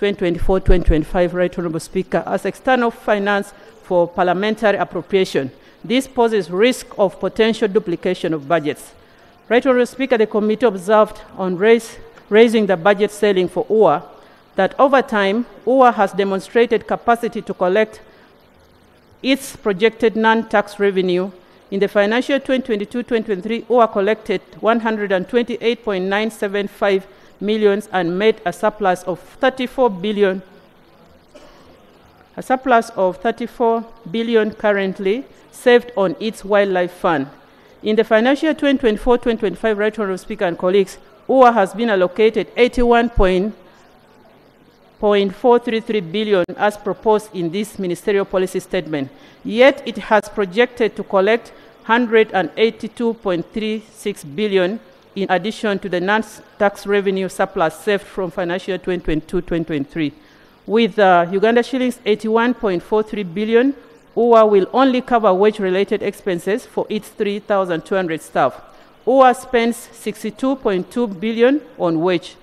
2024-2025, Right Honorable Speaker, as external finance for parliamentary appropriation. This poses risk of potential duplication of budgets. Right Honorable Speaker, the committee observed on raise, raising the budget ceiling for UWA that over time, UWA has demonstrated capacity to collect its projected non-tax revenue. In the financial 2022-2023, UWA collected 128.975 millions and made a surplus of 34 billion a surplus of 34 billion currently saved on its wildlife fund. In the financial year 2024-2025, Right Honorable Speaker and colleagues, UWA has been allocated 81.433 billion as proposed in this ministerial policy statement. Yet it has projected to collect 182.36 billion in addition to the non-tax revenue surplus saved from financial year 2022-2023. With uh, Uganda shillings 81.43 billion, UWA will only cover wage-related expenses for its 3,200 staff. UWA spends 62.2 billion on wage,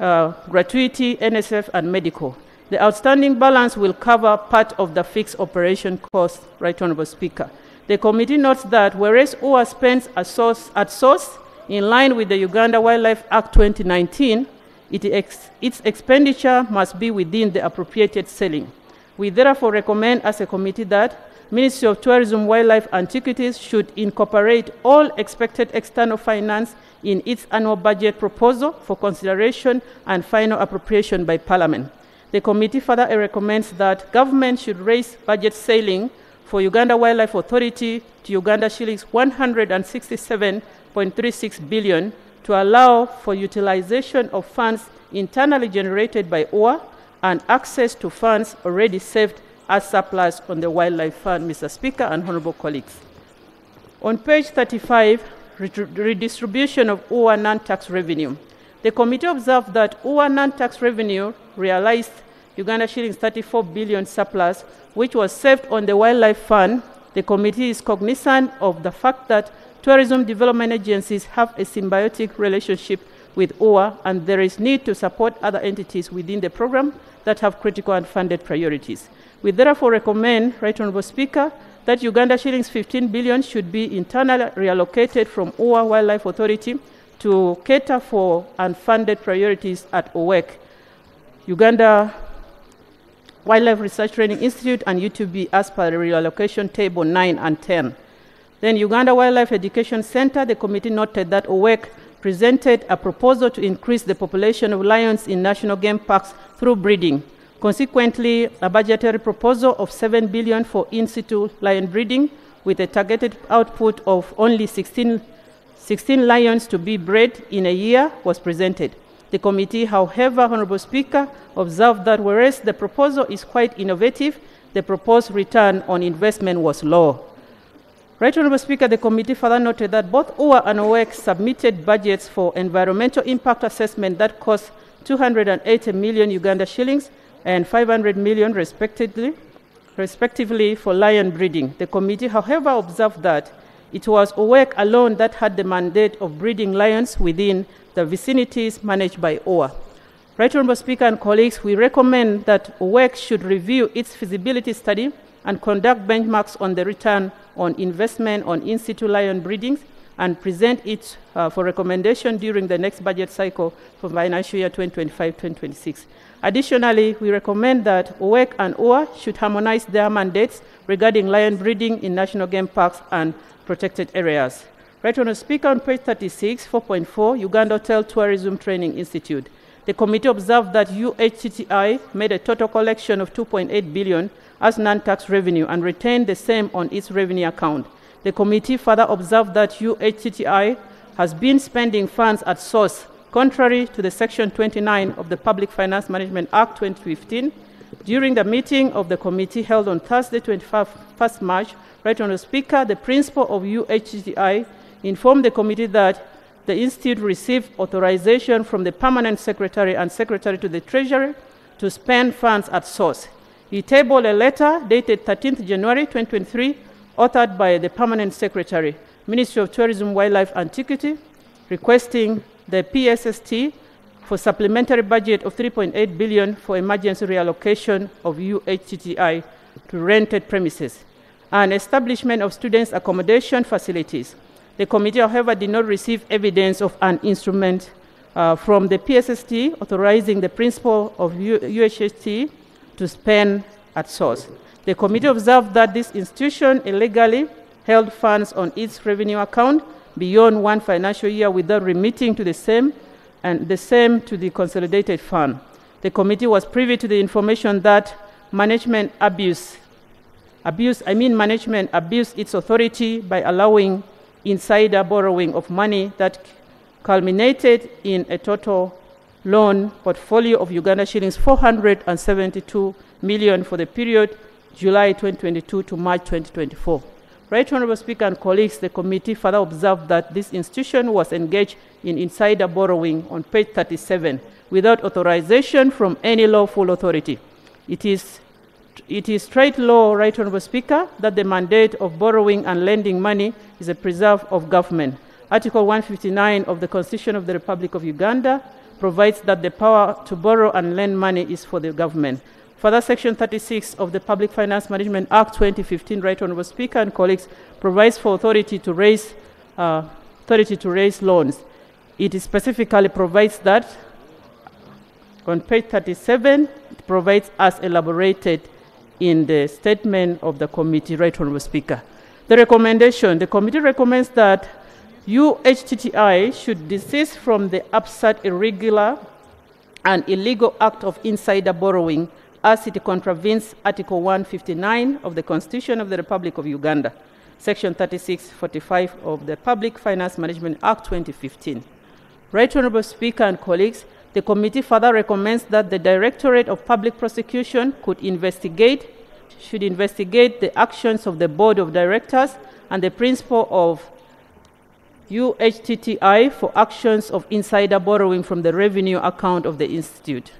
uh, gratuity, NSF, and medical. The outstanding balance will cover part of the fixed operation cost, Right Honorable Speaker. The committee notes that whereas UWA spends source, at source in line with the Uganda Wildlife Act 2019, it ex its expenditure must be within the appropriated ceiling. We therefore recommend as a committee that Ministry of Tourism, Wildlife, Antiquities should incorporate all expected external finance in its annual budget proposal for consideration and final appropriation by Parliament. The committee further recommends that government should raise budget ceiling for Uganda Wildlife Authority to Uganda shillings 167.36 billion to allow for utilization of funds internally generated by UWA and access to funds already saved as surplus on the Wildlife Fund, Mr. Speaker and honorable colleagues. On page 35, redistribution of UWA non-tax revenue. The committee observed that UWA non-tax revenue realized Uganda shillings 34 billion surplus, which was saved on the Wildlife Fund. The committee is cognizant of the fact that tourism development agencies have a symbiotic relationship with UWA, and there is need to support other entities within the program that have critical and funded priorities. We therefore recommend, Right Honorable Speaker, that Uganda shillings 15 billion should be internally reallocated from UWA Wildlife Authority to cater for unfunded priorities at UWEC. Uganda Wildlife Research Training Institute and UTB as per reallocation table 9 and 10. Then Uganda Wildlife Education Center, the committee noted that UWEC presented a proposal to increase the population of lions in national game parks through breeding. Consequently, a budgetary proposal of 7 billion for in-situ lion breeding with a targeted output of only 16, 16 lions to be bred in a year was presented. The committee, however, Honorable Speaker, observed that whereas the proposal is quite innovative, the proposed return on investment was low. Right Honorable Speaker, the committee further noted that both UWA and UWEC submitted budgets for environmental impact assessment that cost 280 million Uganda shillings and 500 million respectively, respectively for lion breeding. The committee, however, observed that it was UWEC alone that had the mandate of breeding lions within the vicinities managed by UWA. Right Honorable Speaker and colleagues, we recommend that OWEC should review its feasibility study and conduct benchmarks on the return on investment on in situ lion breedings and present it uh, for recommendation during the next budget cycle for financial year 2025-2026. Additionally, we recommend that UWEC and UWA should harmonize their mandates regarding lion breeding in national game parks and protected areas. Right on the speaker on page 36, 4.4, Uganda Hotel Tourism Training Institute. The committee observed that UHTTI made a total collection of 2.8 billion as non-tax revenue and retain the same on its revenue account. The committee further observed that UHTTI has been spending funds at source, contrary to the Section 29 of the Public Finance Management Act 2015. During the meeting of the committee held on Thursday, 21st March, right on the Speaker, the principal of UHTTI informed the committee that the Institute received authorization from the Permanent Secretary and Secretary to the Treasury to spend funds at source. He tabled a letter dated 13th January 2023, authored by the Permanent Secretary, Ministry of Tourism, Wildlife, Antiquity, requesting the PSST for supplementary budget of 3.8 billion for emergency reallocation of UHTTI to rented premises and establishment of students accommodation facilities. The committee, however, did not receive evidence of an instrument uh, from the PSST authorizing the principal of UHST to spend at source. The committee observed that this institution illegally held funds on its revenue account beyond one financial year without remitting to the same and the same to the consolidated fund. The committee was privy to the information that management abuse abuse I mean management abused its authority by allowing insider borrowing of money that culminated in a total loan portfolio of Uganda shillings 472 million for the period July 2022 to March 2024. Right Honorable Speaker and colleagues, the committee further observed that this institution was engaged in insider borrowing on page 37 without authorization from any lawful authority. It is, it is straight law, Right Honorable Speaker, that the mandate of borrowing and lending money is a preserve of government. Article 159 of the Constitution of the Republic of Uganda provides that the power to borrow and lend money is for the government. Further, Section 36 of the Public Finance Management Act 2015, Right Honorable Speaker and colleagues, provides for authority to raise uh, authority to raise loans. It specifically provides that on page 37, it provides as elaborated in the statement of the committee, Right Honorable Speaker. The recommendation, the committee recommends that UHTTI should desist from the absurd, irregular, and illegal act of insider borrowing as it contravenes Article 159 of the Constitution of the Republic of Uganda, Section 3645 of the Public Finance Management Act 2015. Right Honorable Speaker and colleagues, the committee further recommends that the Directorate of Public Prosecution could investigate, should investigate the actions of the Board of Directors and the principal of UHTTI for actions of insider borrowing from the revenue account of the Institute.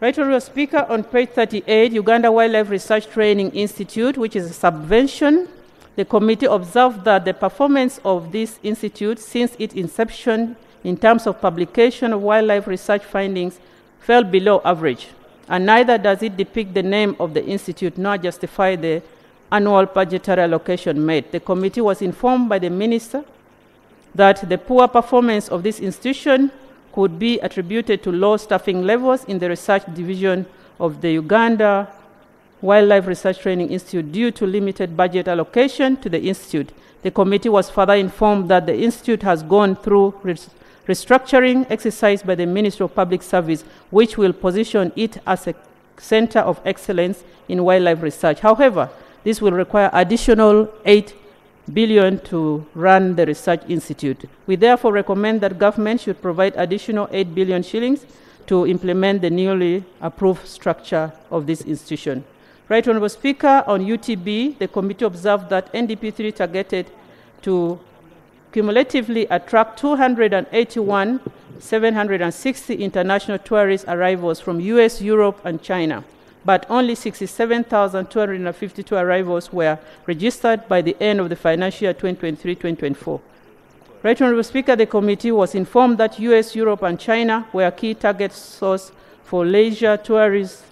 Right Honorable Speaker, on page 38, Uganda Wildlife Research Training Institute, which is a subvention, the committee observed that the performance of this institute since its inception in terms of publication of wildlife research findings fell below average, and neither does it depict the name of the institute nor justify the annual budgetary allocation made. The committee was informed by the minister that the poor performance of this institution could be attributed to low staffing levels in the research division of the Uganda Wildlife Research Training Institute due to limited budget allocation to the institute. The committee was further informed that the institute has gone through restructuring exercise by the Ministry of Public Service, which will position it as a center of excellence in wildlife research. However, this will require additional 8 billion to run the research institute. We therefore recommend that government should provide additional 8 billion shillings to implement the newly approved structure of this institution. Right Honorable Speaker, on UTB, the committee observed that NDP3 targeted to cumulatively attract 281 760 international tourist arrivals from US, Europe, and China but only 67,252 arrivals were registered by the end of the financial year 2023-2024. Right Honorable Speaker, the committee was informed that US, Europe, and China were key target source for leisure tourists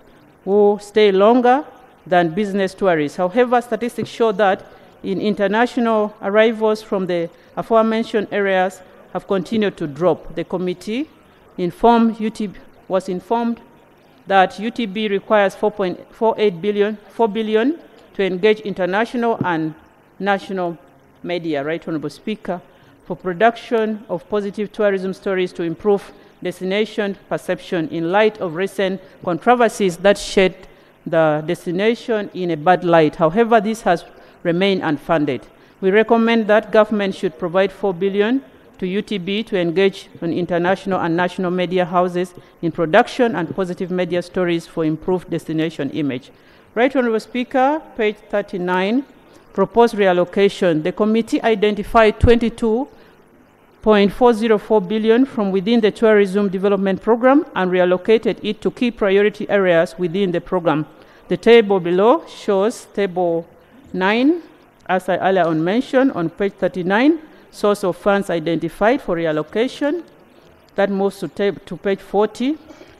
who stay longer than business tourists. However, statistics show that in international arrivals from the aforementioned areas have continued to drop. The committee informed was informed that UTB requires 4.48 billion, 4 billion to engage international and national media, right, Honorable Speaker, for production of positive tourism stories to improve destination perception in light of recent controversies that shed the destination in a bad light. However, this has remained unfunded. We recommend that government should provide 4 billion to UTB to engage on international and national media houses in production and positive media stories for improved destination image. Right Honorable Speaker, page 39, proposed reallocation. The committee identified 22.404 billion from within the tourism development program and reallocated it to key priority areas within the program. The table below shows table 9, as I earlier on mentioned, on page 39, source of funds identified for reallocation. That moves to, to page 40.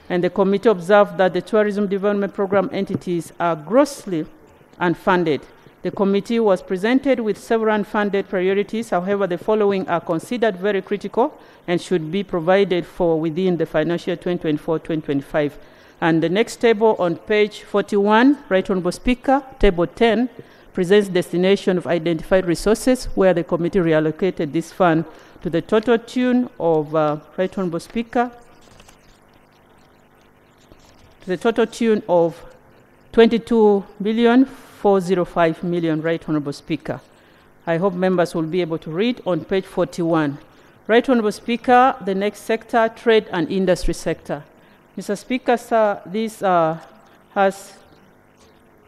And the committee observed that the tourism development program entities are grossly unfunded. The committee was presented with several unfunded priorities. However, the following are considered very critical and should be provided for within the financial 2024-2025. And the next table on page 41, Right Honorable Speaker, table 10, presents destination of identified resources where the committee reallocated this fund to the total tune of, uh, Right Honorable Speaker, to the total tune of 22 billion 405 million, Right Honorable Speaker. I hope members will be able to read on page 41. Right Honorable Speaker, the next sector, trade and industry sector. Mr. Speaker, sir, this uh, has,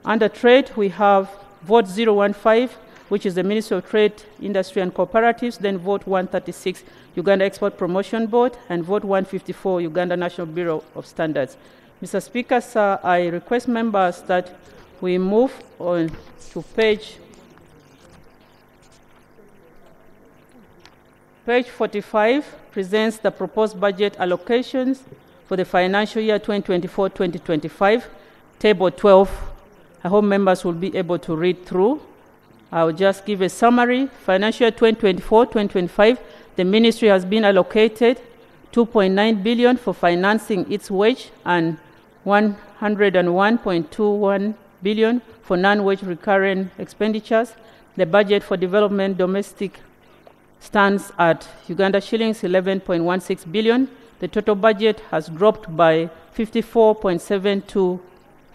under trade, we have vote 015, which is the Ministry of Trade, Industry and Cooperatives, then vote 136, Uganda Export Promotion Board, and vote 154, Uganda National Bureau of Standards. Mr. Speaker, sir, I request members that we move on to page Page 45 presents the proposed budget allocations for the financial year 2024-2025. Table 12, I hope members will be able to read through. I'll just give a summary. Financial 2024-2025, the ministry has been allocated 2.9 billion for financing its wage and 101.21 billion for non-wage recurrent expenditures. The budget for development domestic stands at Uganda shillings 11.16 billion. The total budget has dropped by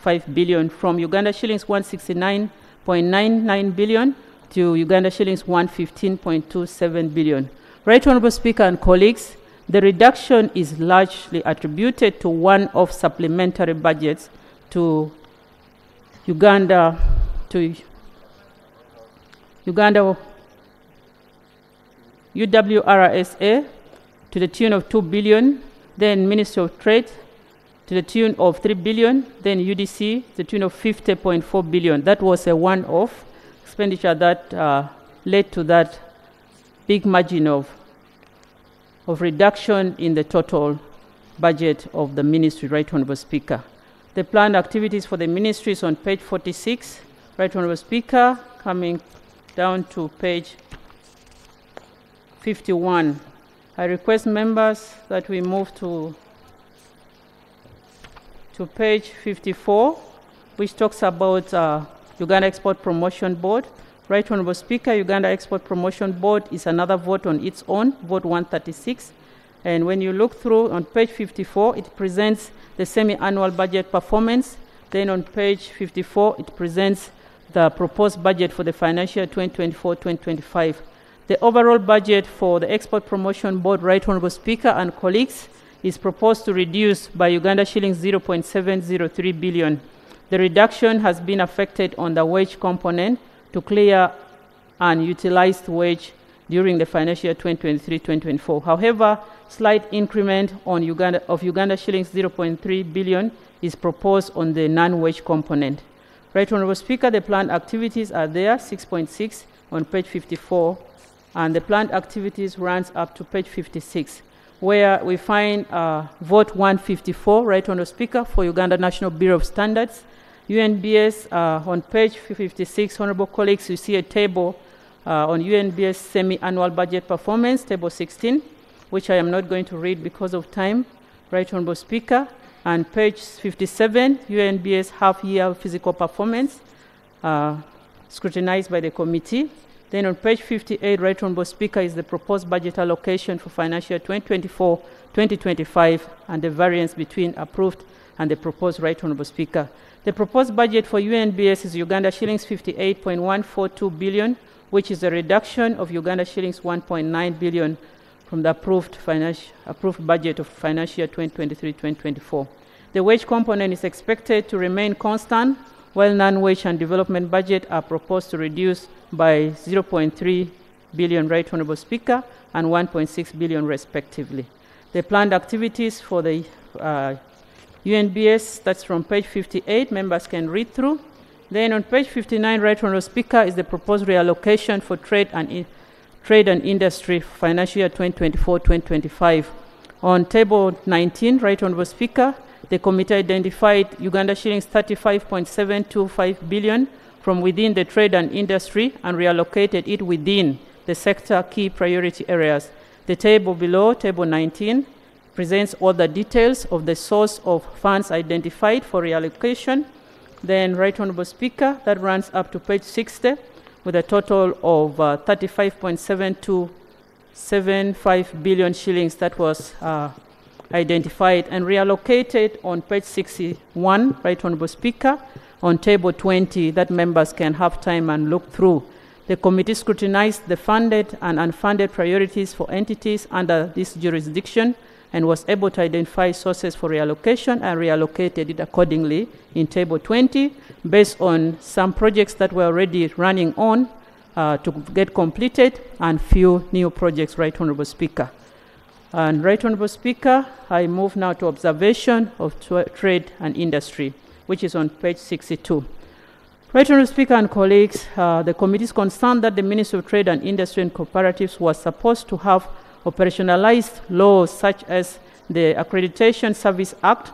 54.725 billion from Uganda shillings 169.99 billion to Uganda shillings 115.27 billion. Right Honorable Speaker and colleagues, the reduction is largely attributed to one-off supplementary budgets to Uganda to Uganda UWRSA to the tune of 2 billion, then Ministry of Trade to the tune of 3 billion, then UDC to the tune of 50.4 billion. That was a one-off expenditure that uh, led to that big margin of, of reduction in the total budget of the ministry, Right Honorable Speaker. The planned activities for the ministry is on page 46, Right Honorable Speaker, coming down to page 51. I request members that we move to, to page 54, which talks about uh, Uganda Export Promotion Board. Right Honorable Speaker, Uganda Export Promotion Board is another vote on its own, vote 136. And when you look through on page 54, it presents the semi-annual budget performance. Then on page 54, it presents the proposed budget for the financial year 2024-2025. The overall budget for the Export Promotion Board, Right Honorable Speaker and colleagues, is proposed to reduce by Uganda shillings 0.703 billion. The reduction has been affected on the wage component to clear unutilized wage during the financial year 2023-2024. However, slight increment on Uganda of Uganda shillings 0.3 billion is proposed on the non-wage component. Right Honorable Speaker, the planned activities are there, 6.6 on page 54, and the planned activities runs up to page 56, where we find uh, vote 154, Right Honorable Speaker, for Uganda National Bureau of Standards. UNBS uh, on page 56, Honorable colleagues, you see a table uh, on UNBS semi-annual budget performance, table 16, which I am not going to read because of time. Right Honorable Speaker, and page 57, UNBS half-year physical performance, uh, scrutinized by the committee. Then on page 58, Right Honorable Speaker, is the proposed budget allocation for financial year 2024-2025 and the variance between approved and the proposed Right Honorable Speaker. The proposed budget for UNBS is Uganda shillings 58.142 billion, which is a reduction of Uganda shillings 1.9 billion from the approved, approved budget of financial year 2023-2024. The wage component is expected to remain constant, while non-wage and development budget are proposed to reduce by 0.3 billion, Right Honorable Speaker, and 1.6 billion respectively. The planned activities for the uh, UNBS, that's from page 58, members can read through. Then on page 59, Right Honorable Speaker, is the proposed reallocation for trade and, trade and industry financial year 2024-2025. On table 19, Right Honorable Speaker, the committee identified Uganda shillings 35.725 billion from within the trade and industry and reallocated it within the sector key priority areas. The table below, table 19, presents all the details of the source of funds identified for reallocation. Then, Right Honorable Speaker, that runs up to page 60 with a total of uh, 35.7275 billion shillings that was uh, identified and reallocated on page 61, Right Honorable Speaker, on table 20 that members can have time and look through. The committee scrutinized the funded and unfunded priorities for entities under this jurisdiction and was able to identify sources for reallocation and reallocated it accordingly in table 20 based on some projects that were already running on uh, to get completed and few new projects, Right Honorable Speaker. And Right Honorable Speaker, I move now to observation of trade and industry, which is on page 62. Right Honorable Speaker and colleagues, uh, the committee is concerned that the Ministry of Trade and Industry and Cooperatives was supposed to have operationalized laws such as the Accreditation Service Act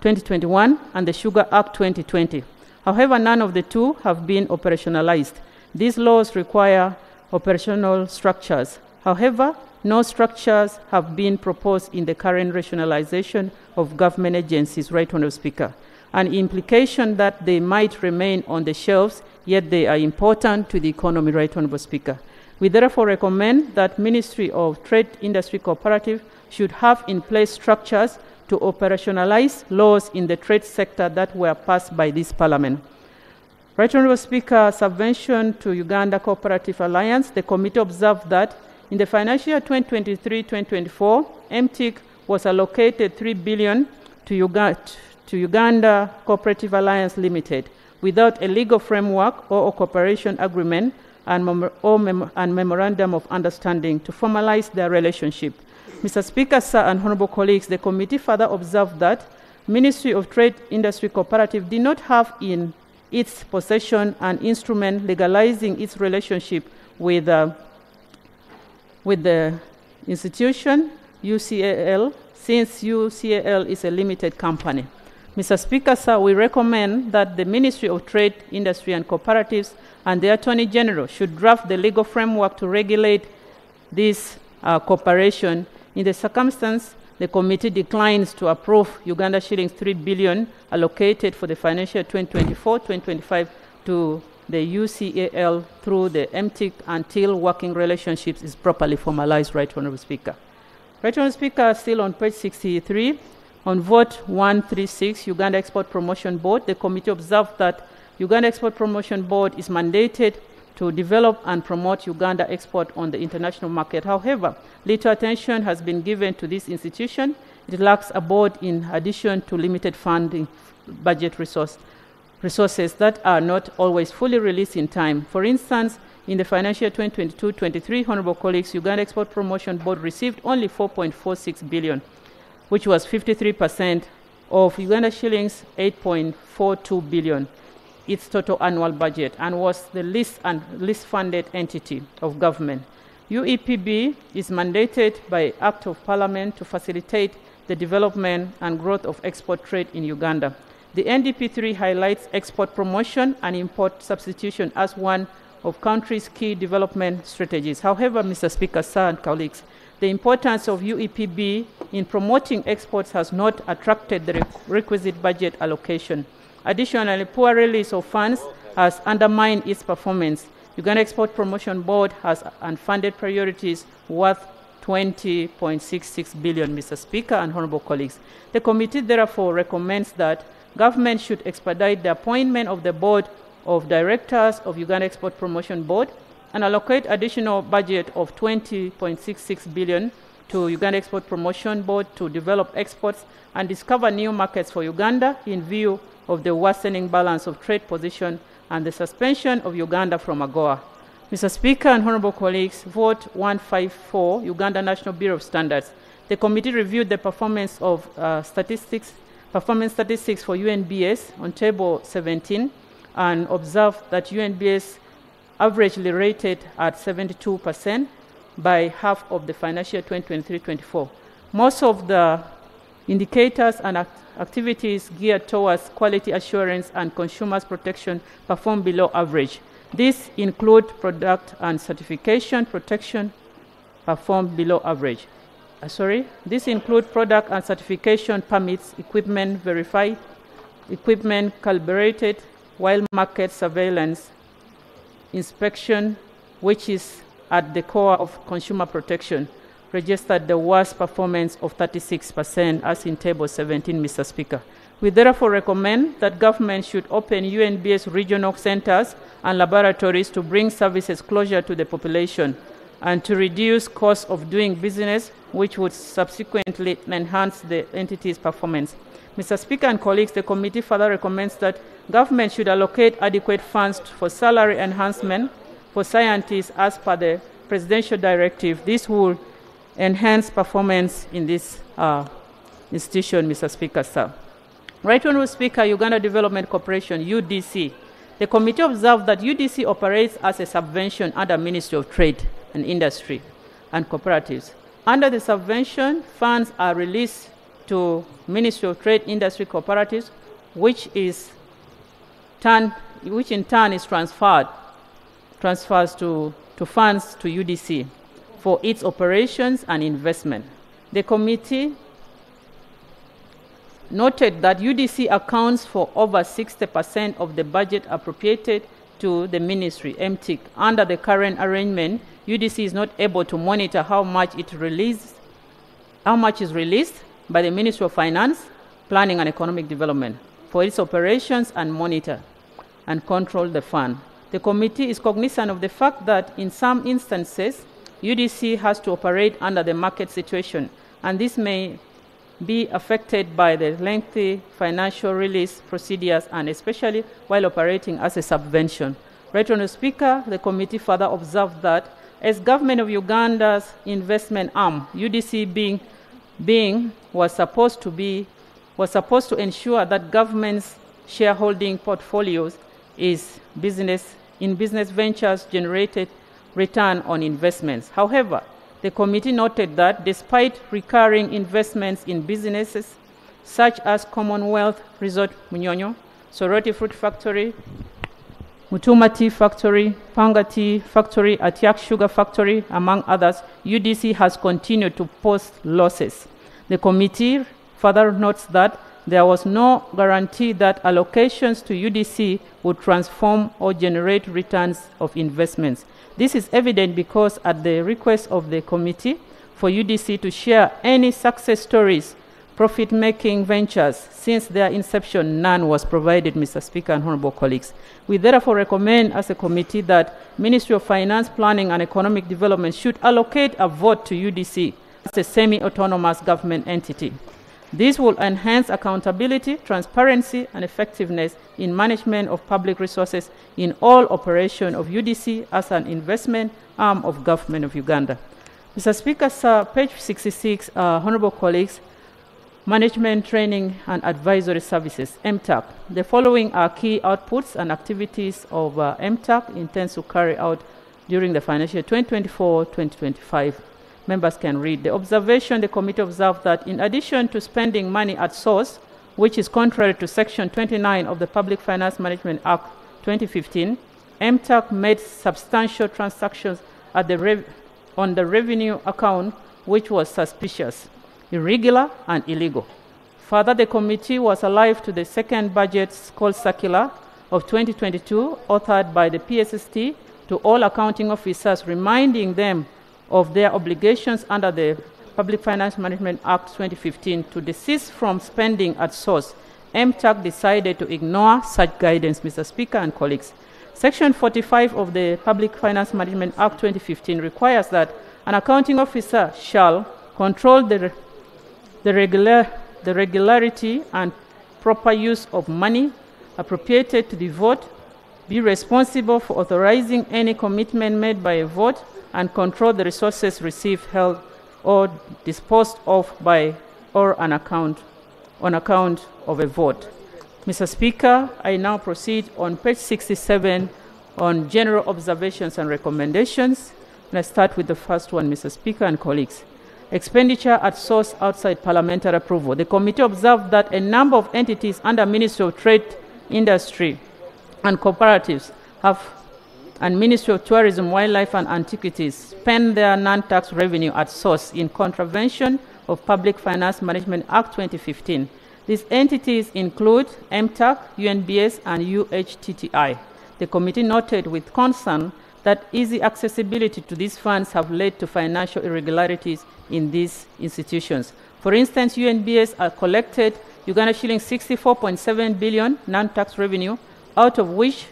2021 and the Sugar Act 2020. However, none of the two have been operationalized. These laws require operational structures. However, no structures have been proposed in the current rationalization of government agencies, right, Honourable Speaker. An implication that they might remain on the shelves, yet they are important to the economy, right, Honourable Speaker. We therefore recommend that Ministry of Trade Industry Cooperative should have in place structures to operationalize laws in the trade sector that were passed by this parliament. Right Honourable Speaker, subvention to Uganda Cooperative Alliance, the committee observed that in the financial year 2023-2024, MTIC was allocated 3 billion to Uganda, to Uganda Cooperative Alliance Limited without a legal framework or a cooperation agreement and, mem- mem- and memorandum of understanding to formalize their relationship. Mr. Speaker, sir, and honorable colleagues, the committee further observed that Ministry of Trade Industry Cooperative did not have in its possession an instrument legalizing its relationship with, uh, with the institution UCAL, since UCAL is a limited company. Mr. Speaker, sir, we recommend that the Ministry of Trade, Industry and Cooperatives and the Attorney General should draft the legal framework to regulate this uh, cooperation. In the circumstance, the committee declines to approve Uganda shillings 3 billion allocated for the financial 2024-2025 to the UCAL through the MTIC until working relationships is properly formalized, Right Honorable Speaker. Right Honorable Speaker, still on page 63, on vote 136, Uganda Export Promotion Board, the committee observed that Uganda Export Promotion Board is mandated to develop and promote Uganda export on the international market. However, little attention has been given to this institution. It lacks a board in addition to limited funding budget resource, resources that are not always fully released in time. For instance, in the financial 2022-23, honorable colleagues, Uganda Export Promotion Board received only 4.46 billion, which was 53% of Uganda shillings 8.42 billion its total annual budget and was the least, and least funded entity of government. UEPB is mandated by Act of Parliament to facilitate the development and growth of export trade in Uganda. The NDP3 highlights export promotion and import substitution as one of country's key development strategies. However, Mr. Speaker, sir, and colleagues, the importance of UEPB in promoting exports has not attracted the requisite budget allocation. Additionally, poor release of funds has undermined its performance. Uganda Export Promotion Board has unfunded priorities worth 20.66 billion, Mr. Speaker and honorable colleagues. The committee therefore recommends that government should expedite the appointment of the board of directors of Uganda Export Promotion Board and allocate additional budget of 20.66 billion to Uganda Export Promotion Board to develop exports and discover new markets for Uganda in view of the worsening balance of trade position and the suspension of Uganda from AGOA. Mr. Speaker and honorable colleagues, vote 154, Uganda National Bureau of Standards. The committee reviewed the performance of uh, statistics, performance statistics for UNBS on table 17 and observe that UNBS averagely rated at 72% by half of the financial year 2023-24. Most of the indicators and act- activities geared towards quality assurance and consumers protection perform below average. These include product and certification protection perform below average. Uh, sorry, these include product and certification permits, equipment verified, equipment calibrated, while market surveillance, inspection, which is at the core of consumer protection, registered the worst performance of 36% as in table 17, Mr. Speaker. We therefore recommend that government should open UNBS regional centers and laboratories to bring services closer to the population and to reduce costs of doing business, which would subsequently enhance the entity's performance. Mr. Speaker and colleagues, the committee further recommends that government should allocate adequate funds for salary enhancement for scientists as per the presidential directive. This will enhance performance in this uh, institution, Mr. Speaker, sir. Right Honorable Speaker, Uganda Development Corporation, UDC. The committee observed that UDC operates as a subvention under Ministry of Trade and Industry and Cooperatives. Under the subvention, funds are released to Ministry of Trade, Industry, Cooperatives, which is turn, which in turn is transferred transfers to, to funds to UDC for its operations and investment. The committee noted that UDC accounts for over 60% of the budget appropriated to the ministry, MTIC. Under the current arrangement, UDC is not able to monitor how much it releases, how much is released by the Ministry of Finance, Planning and Economic Development for its operations and monitor and control the fund. The committee is cognizant of the fact that in some instances, UDC has to operate under the market situation, and this may be affected by the lengthy financial release procedures and especially while operating as a subvention. Right Honourable Speaker, the committee further observed that as government of Uganda's investment arm, UDC being, being was supposed to be was supposed to ensure that government's shareholding portfolios is business in business ventures generated return on investments. However, the committee noted that despite recurring investments in businesses such as Commonwealth Resort Munyonyo, Soroti Fruit Factory, Mutuma Tea Factory, Panga Tea Factory, Atiak Sugar Factory, among others, UDC has continued to post losses. The committee further notes that there was no guarantee that allocations to UDC would transform or generate returns of investments. This is evident because, at the request of the committee, for UDC to share any success stories, profit making ventures, since their inception, none was provided, Mr. Speaker and honorable colleagues. We therefore recommend, as a committee, that Ministry of Finance, Planning and Economic Development should allocate a vote to UDC as a semi autonomous government entity. This will enhance accountability, transparency, and effectiveness in management of public resources in all operation of UDC as an investment arm of government of Uganda. Mr. Speaker, sir, page 66, uh, honorable colleagues, Management Training and Advisory Services, MTAC. The following are key outputs and activities of uh, MTAC intends to carry out during the financial year 2024-2025 members can read. The observation, the committee observed that in addition to spending money at source, which is contrary to Section 29 of the Public Finance Management Act 2015, MTAC made substantial transactions at the on the revenue account, which was suspicious, irregular, and illegal. Further, the committee was alive to the second budget called circular of 2022, authored by the PSST to all accounting officers, reminding them of their obligations under the Public Finance Management Act 2015 to desist from spending at source, MTAC decided to ignore such guidance, Mr. Speaker and colleagues. Section 45 of the Public Finance Management Act 2015 requires that an accounting officer shall control the, the, regular, the regularity and proper use of money appropriated to the vote, be responsible for authorizing any commitment made by a vote, and control the resources received, held, or disposed of by or an account on account of a vote. Mr. Speaker, I now proceed on page 67 on general observations and recommendations. And I start with the first one, Mr. Speaker and colleagues. Expenditure at source outside parliamentary approval. The committee observed that a number of entities under Ministry of Trade, Industry and Cooperatives have and Ministry of Tourism, Wildlife and Antiquities spend their non-tax revenue at source in contravention of Public Finance Management Act 2015. These entities include MTAC, UNBS, and UHTTI. The committee noted with concern that easy accessibility to these funds have led to financial irregularities in these institutions. For instance, UNBS are collected Uganda shillings 64.7 billion non-tax revenue, out of which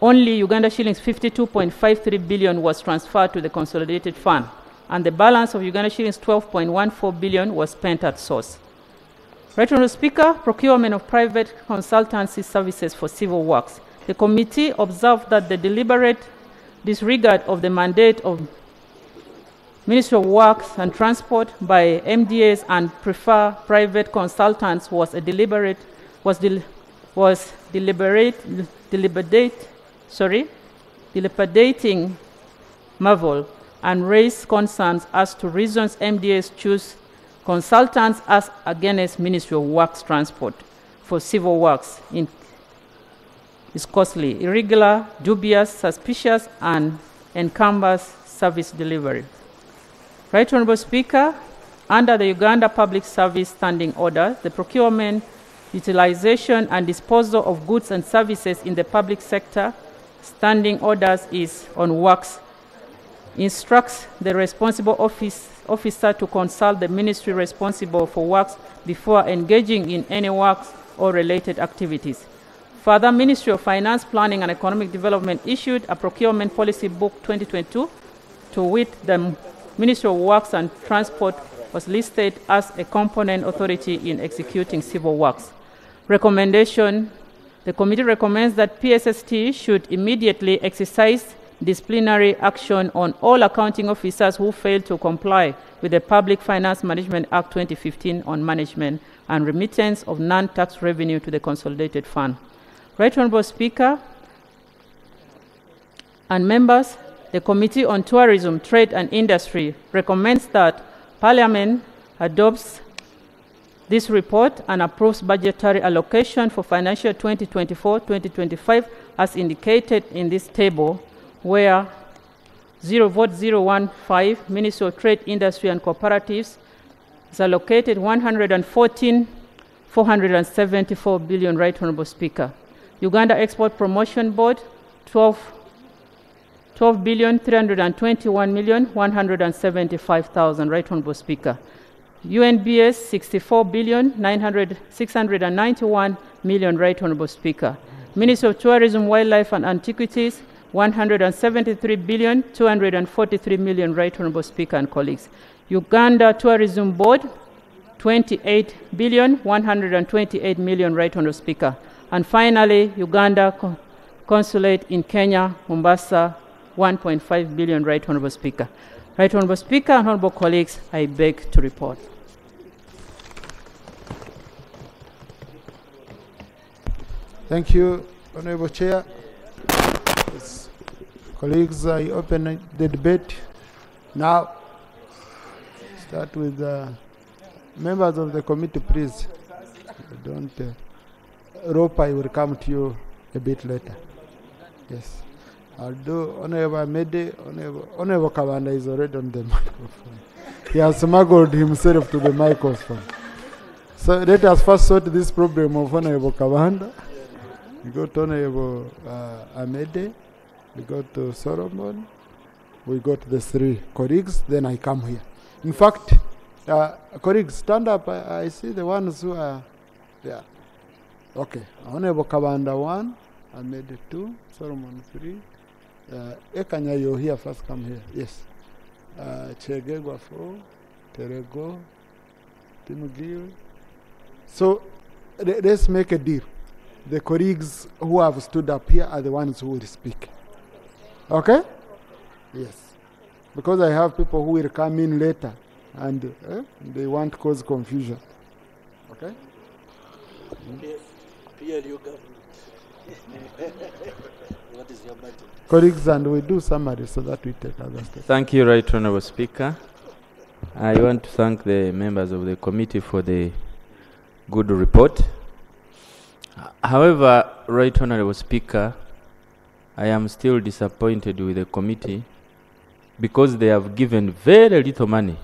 only Uganda shillings 52.53 billion was transferred to the consolidated fund, and the balance of Uganda shillings 12.14 billion was spent at source. Right Honourable Speaker, procurement of private consultancy services for civil works. The committee observed that the deliberate disregard of the mandate of Ministry of Works and Transport by MDAs and prefer private consultants was a deliberate was del, was deliberate deliberate sorry dilapidating marvel and raised concerns as to reasons MDAs choose consultants as against Ministry of Works Transport for civil works in, is costly, irregular, dubious, suspicious, and encumbers service delivery. Right Honorable Speaker, under the Uganda Public Service Standing Order, the procurement, utilization, and disposal of goods and services in the public sector standing orders is on works instructs the responsible office, officer to consult the ministry responsible for works before engaging in any works or related activities. Further, Ministry of Finance, Planning and Economic Development issued a procurement policy book 2022 to which the Ministry of Works and Transport was listed as a component authority in executing civil works. Recommendation The committee recommends that PSST should immediately exercise disciplinary action on all accounting officers who fail to comply with the Public Finance Management Act 2015 on management and remittance of non-tax revenue to the consolidated fund. Right Honorable Speaker and members, the Committee on Tourism, Trade and Industry recommends that Parliament adopts this report and approves budgetary allocation for financial 2024-2025 as indicated in this table where 0 vote 015 Ministry of Trade, Industry and Cooperatives is allocated 114 474 billion, Right Honorable Speaker. Uganda Export Promotion Board 12 12 billion 321 million 175,000, Right Honorable Speaker. UNBS 64 billion 900, 691 million, Right Honorable Speaker. Ministry of Tourism, Wildlife and Antiquities 173 billion 243 million, Right Honorable Speaker and colleagues. Uganda Tourism Board 28 billion 128 million, Right Honorable Speaker. And finally, Uganda Consulate in Kenya, Mombasa 1.5 billion, Right Honorable Speaker. Right Honorable Speaker and Honorable colleagues, I beg to report. Thank you, Honorable Chair. Yes. Colleagues, I open the debate. Now, start with uh, members of the committee, please. Don't. Uh, Rope, I will come to you a bit later. Yes. I'll do Honorable Mede, Honorable, Kabanda is already on the microphone. He has smuggled himself to the microphone. So let us first sort this problem of Honorable Kabanda. We go to Honorable uh, Amede, we go to Solomon, we go to the three colleagues, then I come here. In fact, uh, colleagues, stand up. I, I see the ones who are there. Okay, Honorable Kabanda one, Amede two, Solomon three. Uh, Ekanya, you're here first, come here. Yes. Uh, Chegegwa four, Terego, Timugiwe. So le- let's make a deal. The colleagues who have stood up here are the ones who will speak. Okay? Yes. Because I have people who will come in later and eh, they want to cause confusion. Okay? PLU government. what is your budget? Colleagues, and we do summary so that we take other steps. Thank you, Right Honorable Speaker. I want to thank the members of the committee for the good report. However, Right Honorable Speaker, I am still disappointed with the committee because they have given very little money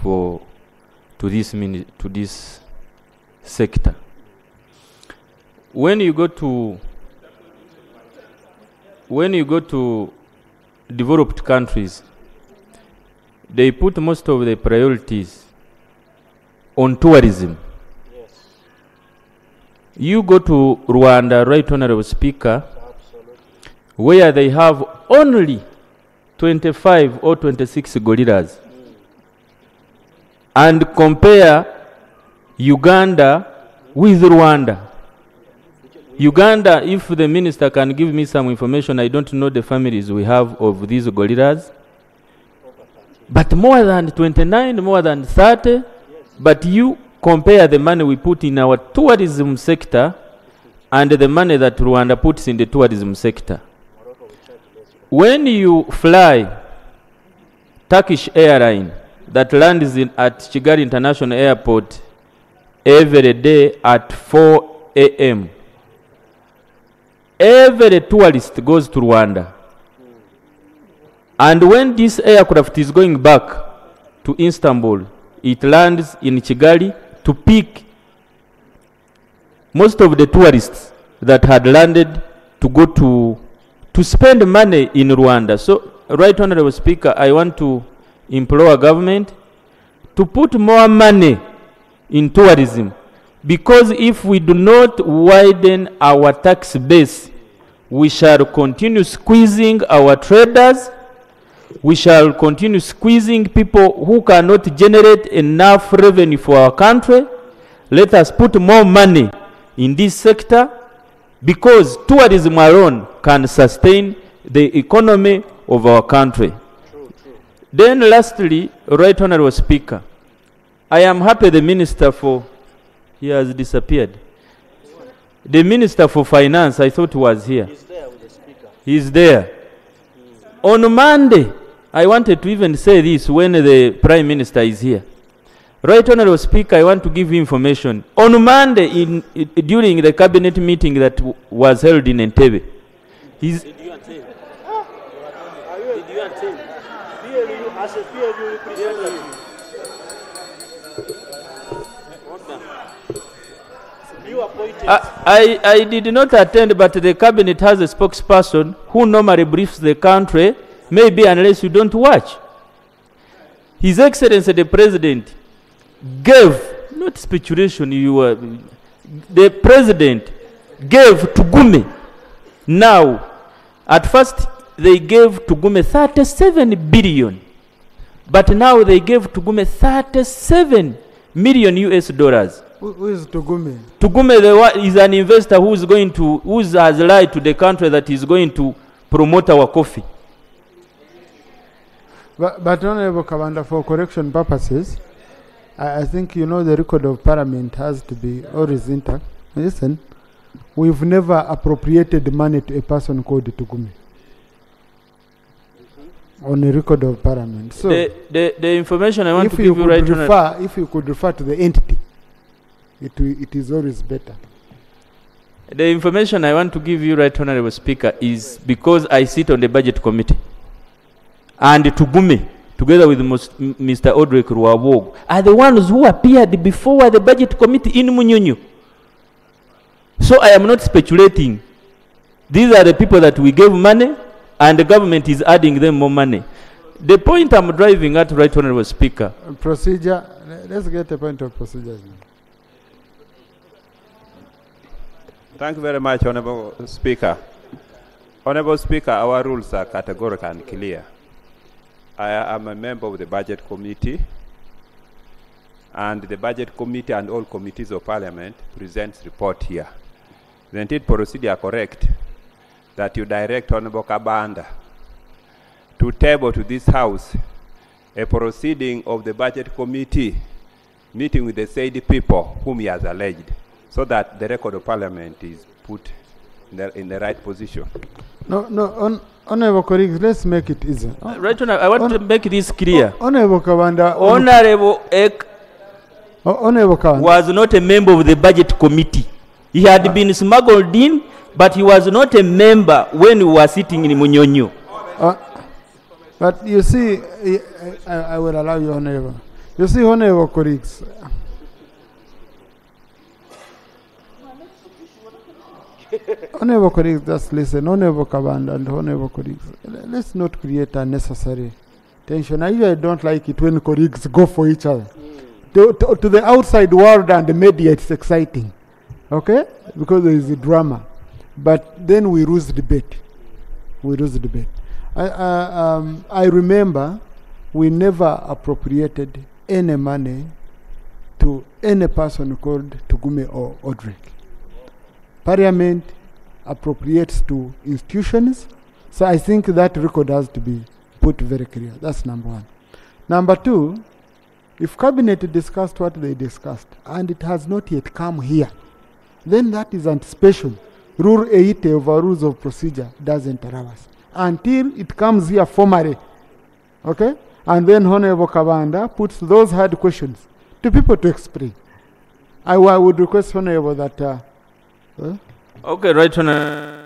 for to this mini, to this sector. When you go to when you go to developed countries, they put most of the priorities on tourism. You go to Rwanda, right honorable speaker, where they have only 25 or 26 gorillas, mm. and compare Uganda with Rwanda. Uganda, if the minister can give me some information, I don't know the families we have of these gorillas. But more than 29, more than 30. But you compare the money we put in our tourism sector and the money that Rwanda puts in the tourism sector. When you fly Turkish airline that lands in, at chigari International Airport every day at 4 a.m., every tourist goes to Rwanda. And when this aircraft is going back to Istanbul, it lands in Kigali to pick most of the tourists that had landed to go to to spend money in Rwanda. So, right honorable speaker, I want to implore government to put more money in tourism because if we do not widen our tax base, we shall continue squeezing our traders we shall continue squeezing people who cannot generate enough revenue for our country. Let us put more money in this sector because tourism alone can sustain the economy of our country. Then lastly, Right Honorable Speaker, I am happy the Minister for, he has disappeared. The Minister for Finance, I thought was here. He is there. On Monday, I wanted to even say this when the Prime Minister is here. Right Honorable Speaker, I want to give you information. On Monday, in, i- during the cabinet meeting that w- was held in Entebbe, he's, Did you attend? Did you attend? PLU, as a PLU representative. You appointed. I, I, I did not attend, but the cabinet has a spokesperson who normally briefs the country, maybe unless you don't watch. His Excellency the President gave, not speculation, you were, the President gave Tugume. Now, at first they gave Tugume 37 billion, but now they gave Tugume 37 million US dollars. Who, who is Tugumi? Tugume the wa- is an investor who is going to, who has lied to the country that is going to promote our coffee. But, but Honorable Kabanda, for correction purposes, I, I think you know the record of Parliament has to be always intact. Listen, we've never appropriated money to a person called Tugume. On the record of Parliament. So, the, the, the information I want to give you could right now. refer, if you could refer to the entity, it, it is always better. The information I want to give you, right honorable speaker, is because I sit on the budget committee. And Tugume, together with Mr. Odrek Rwabwogo, are the ones who appeared before the budget committee in Munyonyo. So I am not speculating. These are the people that we gave money, and the government is adding them more money. The point I'm driving at, right honorable speaker, Procedure, let's get a point of procedures now. Thank you very much, Honorable Speaker. Honorable Speaker, our rules are categorical and clear. I am a member of the Budget Committee, and the Budget Committee and all committees of Parliament presents report here. Isn't it procedure correct that you direct Honorable Kabanda to table to this House a proceeding of the Budget Committee meeting with the said people whom he has alleged, so that the record of Parliament is put in the, in the right position. No, no, on, Honorable colleagues, let's make it easy. Uh, Right Honor, I want to make this clear. Honorable Kawanda, on, Honorable Ek Honorable Kawanda, was not a member of the budget committee. He had been smuggled in, but he was not a member when we were sitting in Munyonyo. Uh, but you see, I, I, I will allow you, Honorable. You see, Honorable colleagues, Honorable colleagues, just listen. Honorable Kabanda and Honorable colleagues, let's not create unnecessary tension. I usually don't like it when colleagues go for each other. To, to, to the outside world and the media, it's exciting, okay? Because there is a drama. But then we lose the debate. We lose the debate. I, uh, um, I remember we never appropriated any money to any person called Tugume or Odrek. Parliament appropriates to institutions. So I think that record has to be put very clear. That's number one. Number two, if cabinet discussed what they discussed and it has not yet come here, then that is anticipation. Rule 80 of our rules of procedure doesn't allow us until it comes here formally. Okay? And then Honorable Kabanda puts those hard questions to people to explain. I, I would request Honorable that uh, uh, Okay, Right Honor.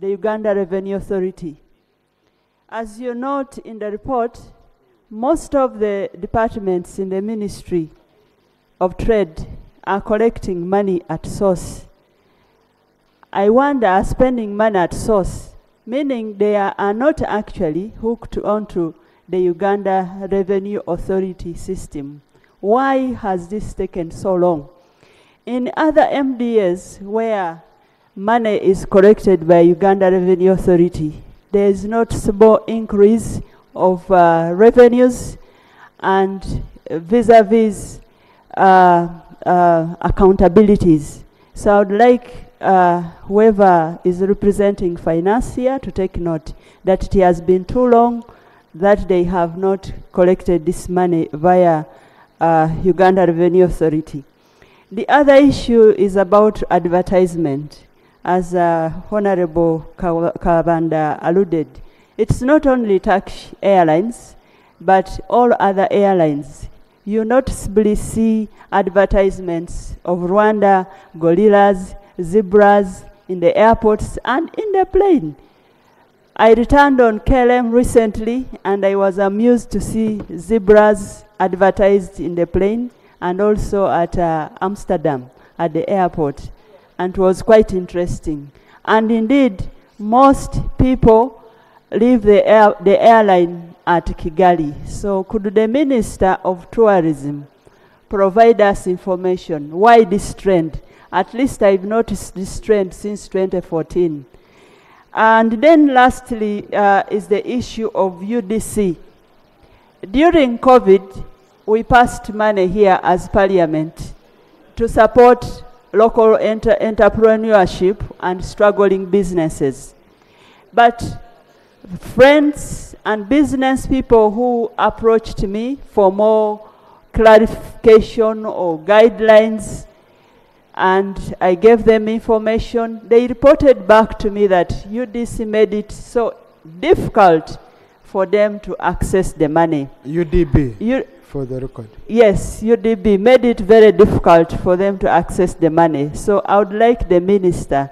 The Uganda Revenue Authority. As you note in the report, most of the departments in the Ministry of Trade are collecting money at source. I wonder, are spending money at source, meaning they are, not actually hooked onto the Uganda Revenue Authority system. Why has this taken so long? In other MDAs where money is collected by Uganda Revenue Authority, there is noticeable increase of uh, revenues and vis-a-vis uh, uh, accountabilities. So I would like uh, whoever is representing finance here to take note that it has been too long that they have not collected this money via uh, Uganda Revenue Authority. The other issue is about advertisement. As uh, Honorable Kawa- Kawabanda alluded, it's not only Turkish Airlines, but all other airlines. You noticeably see advertisements of Rwanda, gorillas, zebras in the airports and in the plane. I returned on KLM recently and I was amused to see zebras advertised in the plane and also at uh, Amsterdam at the airport. And it was quite interesting. And indeed, most people leave the, air, the airline at Kigali. So, could the Minister of Tourism provide us information why this trend? At least I've noticed this trend since 2014. And then lastly uh, is the issue of UDC. During COVID, we passed money here as parliament to support local enter- entrepreneurship and struggling businesses. But friends and business people who approached me for more clarification or guidelines and I gave them information. They reported back to me that UDC made it so difficult for them to access the money. UDB, You, for the record. yes, UDB made it very difficult for them to access the money. So I would like the minister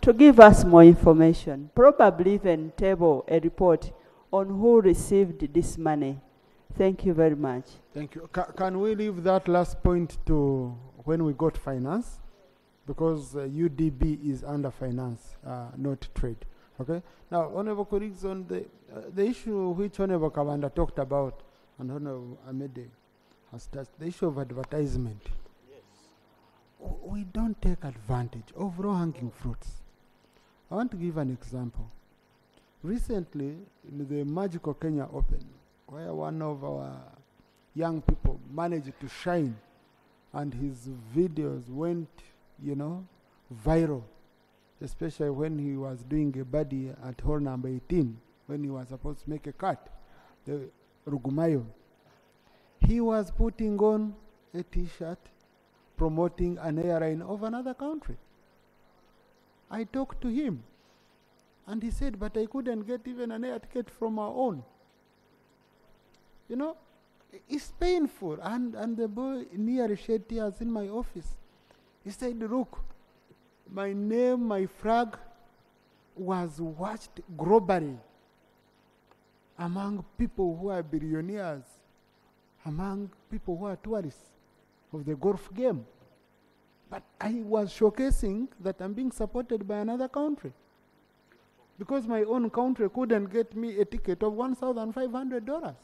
to give us more information, probably even table a report on who received this money. Thank you very much. Thank you. Ca- can we leave that last point to when we got finance? Because uh, UDB is under finance, uh, not trade. Okay. Now, honorable colleagues, on the uh, the issue which honorable Kavanda talked about, and honorable Amede has touched, the issue of advertisement. Yes. We don't take advantage of low-hanging fruits. I want to give an example. Recently, in the Magical Kenya Open, where one of our young people managed to shine and his videos went, you know, viral, especially when he was doing a birdie at hole number 18, when he was supposed to make a cut, the Rugumayo. He was putting on a t-shirt promoting an airline of another country. I talked to him and he said, but I couldn't get even an air ticket from our own. You know, it's painful. And, and the boy near shed tears in my office. He said, Look, my name, my flag was watched globally among people who are billionaires, among people who are tourists of the golf game. But I was showcasing that I'm being supported by another country. Because my own country couldn't get me a ticket of $1,500.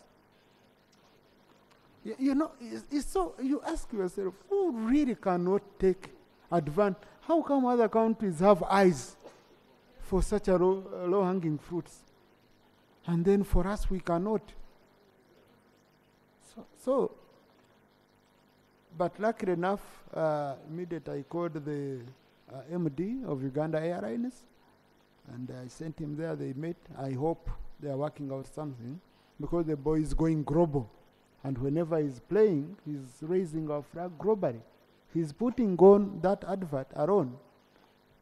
You, you know, it's, it's so, you ask yourself, who really cannot take advantage? How come other countries have eyes for such a low, uh, low-hanging fruits? And then for us, we cannot. So, so but luckily enough, uh, immediately I called the uh, MD of Uganda Airlines and I sent him there. They met. I hope they are working out something because the boy is going global. And whenever he's playing, he's raising our flag globally. He's putting on that advert alone,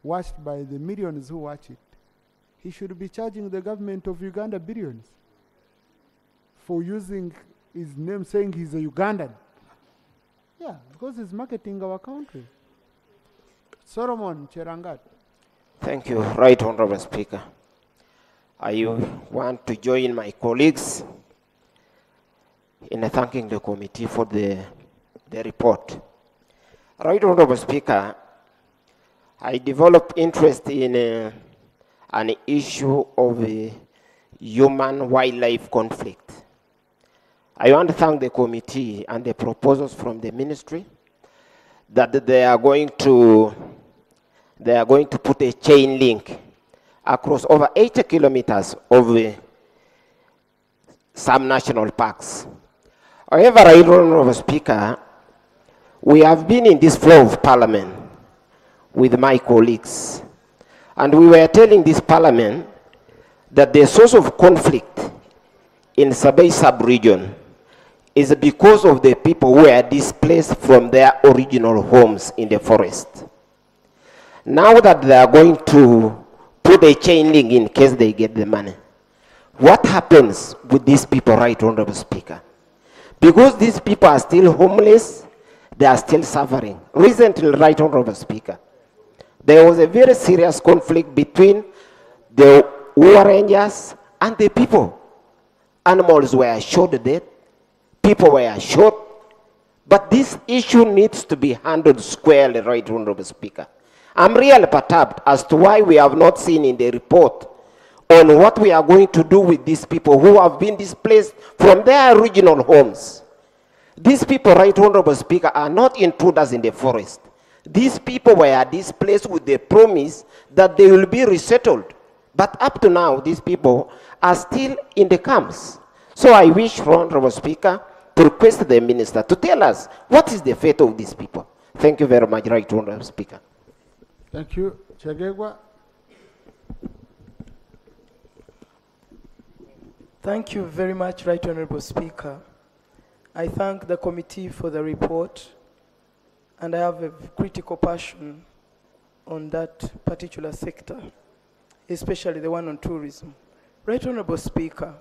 watched by the millions who watch it. He should be charging the government of Uganda billions for using his name, saying he's a Ugandan. Yeah, because he's marketing our country. Solomon Chelangat. Thank you, Right Honorable Speaker. I want to join my colleagues in thanking the committee for the, the report. Right Honorable Speaker, I developed interest in uh, an issue of uh, human-wildlife conflict. I want to thank the committee and the proposals from the ministry that they are going to they are going to put a chain link across over 80 kilometers of uh, some national parks. However, I don't know, Speaker, we have been in this floor of parliament with my colleagues, and we were telling this parliament that the source of conflict in Sebei sub-region is because of the people who are displaced from their original homes in the forest. Now that they are going to put a chain link in case they get the money, what happens with these people, right, Honorable Speaker? Because these people are still homeless, they are still suffering. Recently, right, Honorable Speaker, there was a very serious conflict between the war rangers and the people. Animals were shot dead, people were shot, but this issue needs to be handled squarely, right, Honorable Speaker. I'm really perturbed as to why we have not seen in the report on what we are going to do with these people who have been displaced from their original homes. These people, right, Honorable Speaker, are not intruders in the forest. These people were displaced with the promise that they will be resettled But up to now, these people are still in the camps. So I wish, Honorable Speaker, to request the minister to tell us what is the fate of these people. Thank you very much, Right Honorable Speaker. Thank you. Chegegwa. Thank you very much, Right Honorable Speaker. I thank the committee for the report, and I have a critical passion on that particular sector, especially the one on tourism. Right Honorable Speaker,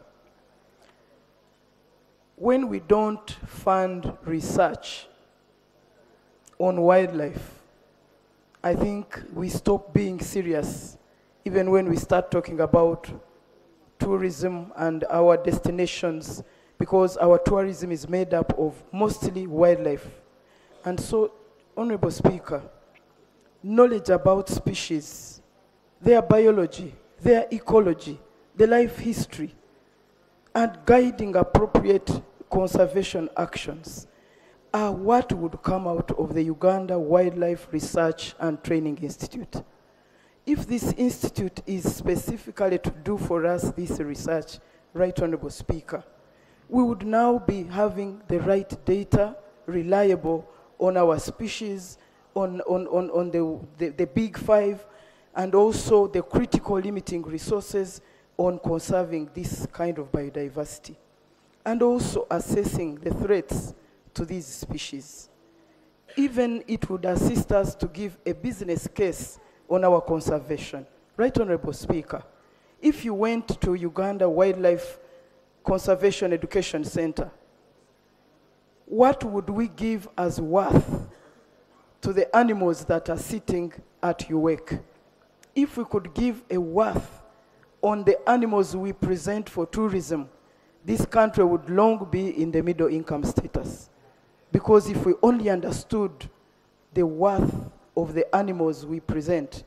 when we don't fund research on wildlife, I think we stop being serious even when we start talking about tourism and our destinations because our tourism is made up of mostly wildlife. And so, Honorable Speaker, knowledge about species, their biology, their ecology, the life history, and guiding appropriate conservation actions are what would come out of the Uganda Wildlife Research and Training Institute. If this institute is specifically to do for us this research, Right Honorable Speaker, we would now be having the right data, reliable, on our species, on, on, on, on the, the, the big five, and also the critical limiting resources on conserving this kind of biodiversity, and also assessing the threats to these species. Even it would assist us to give a business case on our conservation. Right Honorable Speaker, if you went to Uganda Wildlife Conservation Education Center, what would we give as worth to the animals that are sitting at UWEC? If we could give a worth on the animals we present for tourism, this country would long be in the middle income status. Because if we only understood the worth of the animals we present,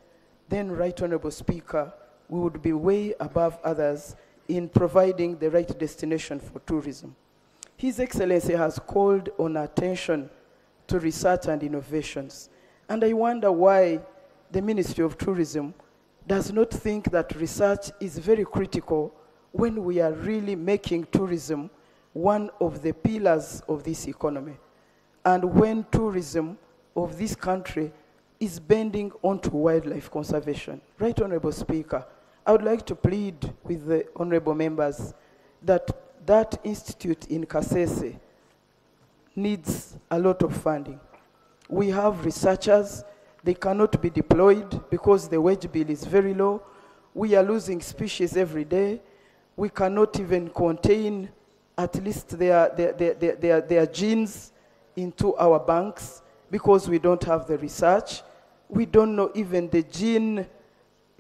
then, Right Honorable Speaker, we would be way above others in providing the right destination for tourism. His Excellency has called on attention to research and innovations. And I wonder why the Ministry of Tourism does not think that research is very critical when we are really making tourism one of the pillars of this economy. And when tourism of this country is bending onto wildlife conservation. Right, Honorable Speaker, I would like to plead with the honorable members that that institute in Kasese needs a lot of funding. We have researchers, they cannot be deployed because the wage bill is very low. We are losing species every day. We cannot even contain at least their, their, their, their, their, genes into our banks because we don't have the research. We don't know even the gene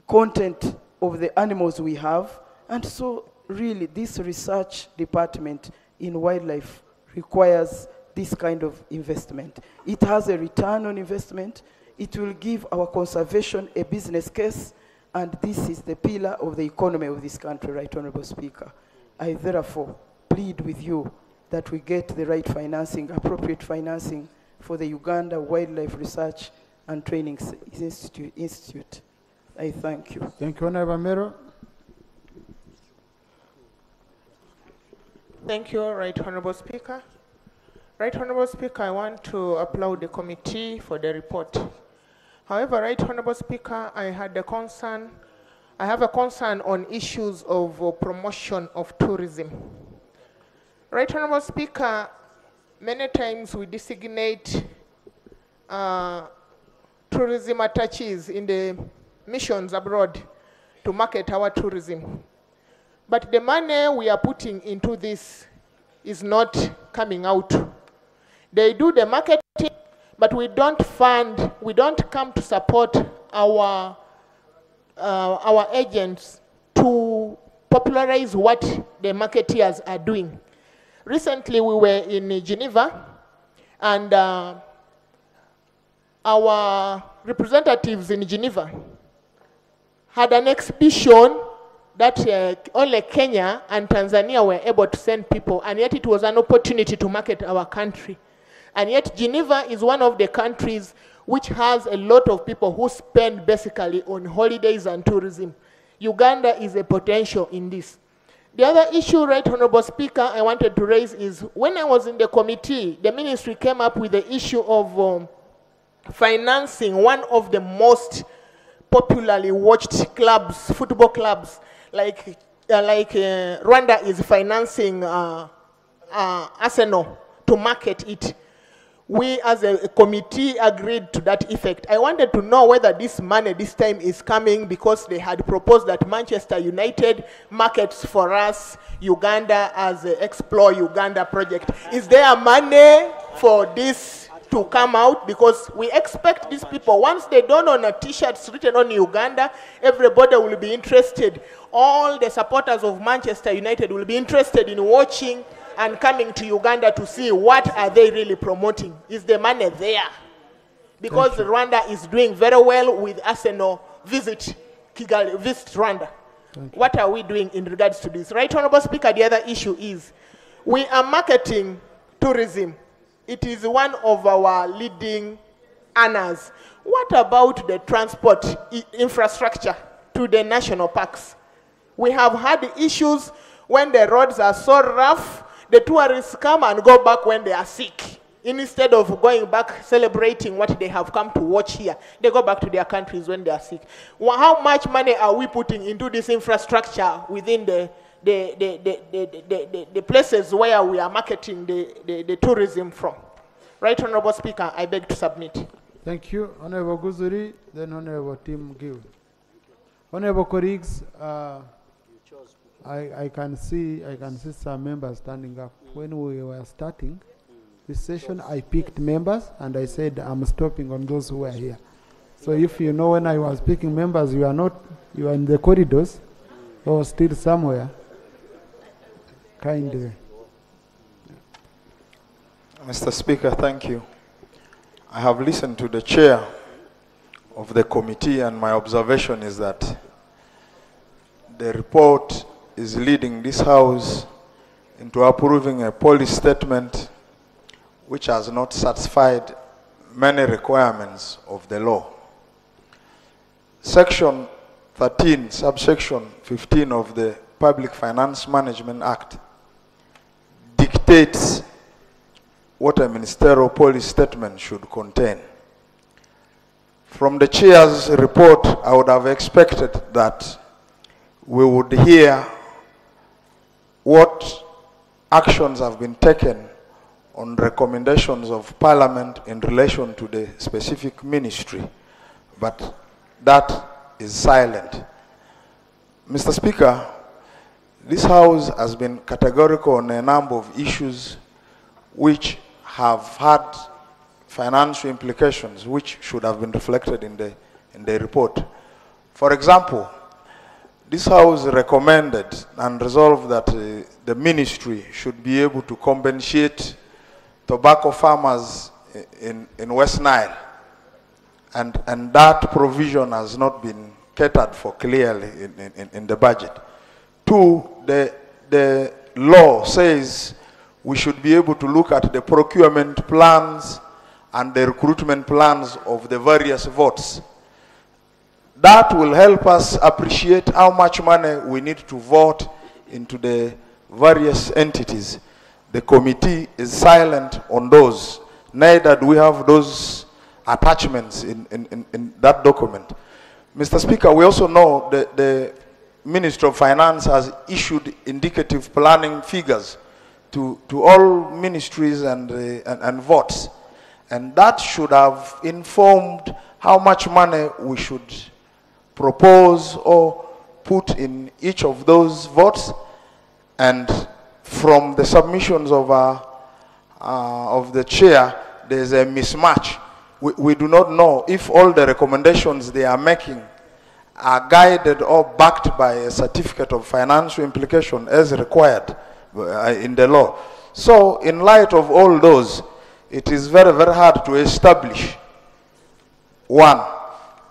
content of the animals we have. And so, really, this research department in wildlife requires this kind of investment. It has a return on investment. It will give our conservation a business case. And this is the pillar of the economy of this country, Right Honorable Speaker. I therefore plead with you that we get the right financing, appropriate financing for the Uganda Wildlife Research and Training Institute. I thank you. Thank you, Honorable Mero. Thank you, Right Honorable Speaker. Right Honorable Speaker, I want to applaud the committee for the report. However, Right Honorable Speaker, I had a concern, I have a concern on issues of uh, promotion of tourism. Right Honorable Speaker, many times we designate uh, tourism attaches in the missions abroad to market our tourism. But the money we are putting into this is not coming out. They do the marketing, but we don't fund, we don't come to support our, uh, our agents to popularize what the marketeers are doing. Recently, we were in Geneva, and uh, our representatives in Geneva had an exhibition that uh, only Kenya and Tanzania were able to send people, and yet it was an opportunity to market our country. And yet, Geneva is one of the countries which has a lot of people who spend basically on holidays and tourism. Uganda is a potential in this. The other issue, right, Honorable Speaker, I wanted to raise is when I was in the committee, the ministry came up with the issue of um, financing one of the most popularly watched clubs, football clubs, like, uh, like uh, Rwanda is financing uh, uh, Arsenal to market it. We as a committee agreed to that effect. I wanted to know whether this money this time is coming because they had proposed that Manchester United markets for us Uganda as a Explore Uganda project. Is there money for this to come out? Because we expect these people, once they don on a t-shirt written on Uganda, everybody will be interested. All the supporters of Manchester United will be interested in watching and coming to Uganda to see what are they really promoting. Is the money there? Because Rwanda is doing very well with Arsenal visit Kigali, visit Rwanda. What are we doing in regards to this? Right, Honorable Speaker, the other issue is we are marketing tourism. It is one of our leading earners. What about the transport infrastructure to the national parks? We have had issues when the roads are so rough, the tourists come and go back when they are sick. Instead of going back celebrating what they have come to watch here, they go back to their countries when they are sick. Wha- How much money are we putting into this infrastructure within the, the, the, the, the, the, the, places where we are marketing the, the, the tourism from? Right, Honorable Speaker, I beg to submit. Thank you, Honorable Guzuri, then Honorable Tim Gill. Honorable colleagues, uh, I, I can see, I can see some members standing up. When we were starting this session, I picked members and I said I'm stopping on those who are here. So if you know when I was picking members, you are not, you are in the corridors or still somewhere, Mr. Speaker, thank you. I have listened to the chair of the committee, and my observation is that the report is leading this House into approving a policy statement which has not satisfied many requirements of the law. Section 13, subsection 15 of the Public Finance Management Act dictates what a ministerial policy statement should contain. From the chair's report, I would have expected that we would hear what actions have been taken on recommendations of Parliament in relation to the specific ministry, but that is silent. Mr. Speaker, this House has been categorical on a number of issues which have had financial implications which should have been reflected in the, in the report. For example, this House recommended and resolved that uh, the ministry should be able to compensate tobacco farmers in, in West Nile. And, and that provision has not been catered for clearly in, in, in the budget. Two, the, the law says we should be able to look at the procurement plans and the recruitment plans of the various votes. That will help us appreciate how much money we need to vote into the various entities. The committee is silent on those. Neither do we have those attachments in, in, in, in that document. Mr. Speaker, we also know that the Ministry of Finance has issued indicative planning figures to, to all ministries and, uh, and, and votes. And that should have informed how much money we should propose or put in each of those votes. And from the submissions of, uh, uh, of the chair, there's a mismatch. We, we do not know if all the recommendations they are making are guided or backed by a certificate of financial implication as required uh, in the law. So, in light of all those, it is very, very hard to establish one,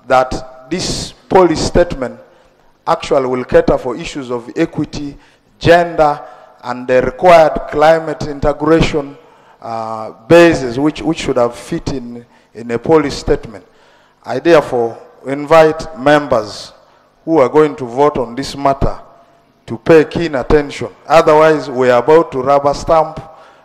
that this policy statement actually will cater for issues of equity, gender, and the required climate integration uh, basis, which, which should have fit in, in a policy statement. I therefore invite members who are going to vote on this matter to pay keen attention. Otherwise, we are about to rubber stamp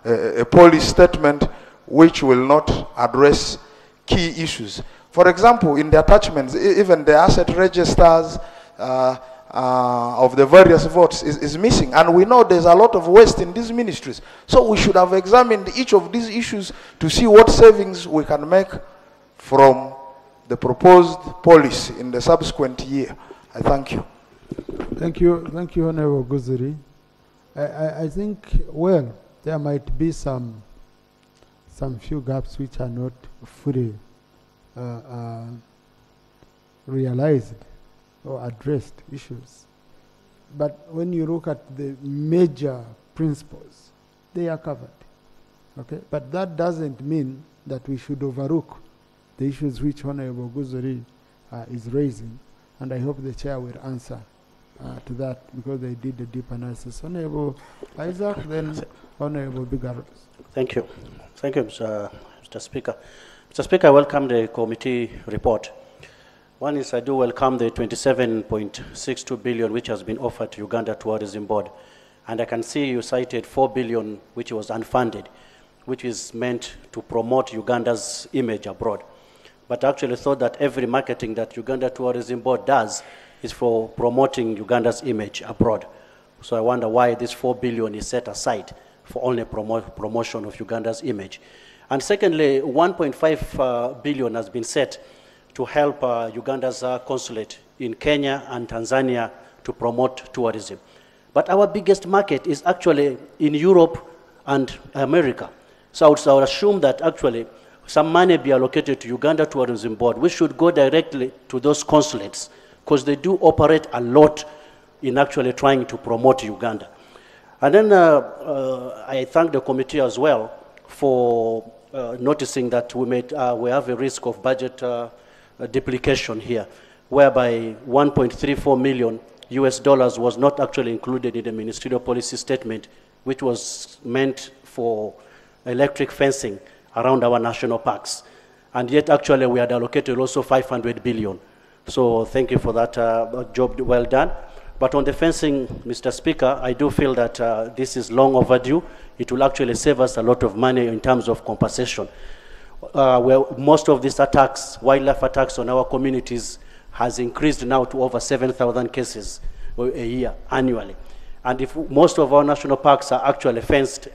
a, a policy statement which will not address key issues. For example, in the attachments, even the asset registers uh, uh, of the various votes is, is missing. And we know there's a lot of waste in these ministries. So we should have examined each of these issues to see what savings we can make from the proposed policy in the subsequent year. I thank you. Thank you, thank you, Honorable Guzuri. I, I, I think, well, there might be some, some few gaps which are not fully uh, uh, realized or addressed issues. But when you look at the major principles, they are covered. Okay? But that doesn't mean that we should overlook the issues which Honorable Guzuri uh, is raising. And I hope the chair will answer uh, to that because they did a deep analysis. Honorable Isaac, then Honorable Bigaros. Thank you. Thank you, Mr. Mr. Speaker. Mr. Speaker, I welcome the committee report. One is I do welcome the 27.62 billion which has been offered to Uganda Tourism Board. And I can see you cited 4 billion which was unfunded, which is meant to promote Uganda's image abroad. But actually thought that every marketing that Uganda Tourism Board does is for promoting Uganda's image abroad. So I wonder why this 4 billion is set aside for only promo- promotion of Uganda's image. And secondly, 1.5 uh, billion has been set to help uh, Uganda's uh, consulate in Kenya and Tanzania to promote tourism. But our biggest market is actually in Europe and America. So I would, I would assume that actually some money be allocated to Uganda Tourism Board. We should go directly to those consulates because they do operate a lot in actually trying to promote Uganda. And then uh, uh, I thank the committee as well for uh, noticing that we, made, uh, we have a risk of budget uh, duplication here, whereby 1.34 million US dollars was not actually included in the ministerial policy statement, which was meant for electric fencing around our national parks. And yet, actually, we had allocated also 500 billion. So, thank you for that uh, job well done. But on the fencing, Mr. Speaker, I do feel that uh, this is long overdue. It will actually save us a lot of money in terms of compensation. Uh, where most of these attacks, wildlife attacks on our communities, has increased now to over 7,000 cases a year annually. And if most of our national parks are actually fenced,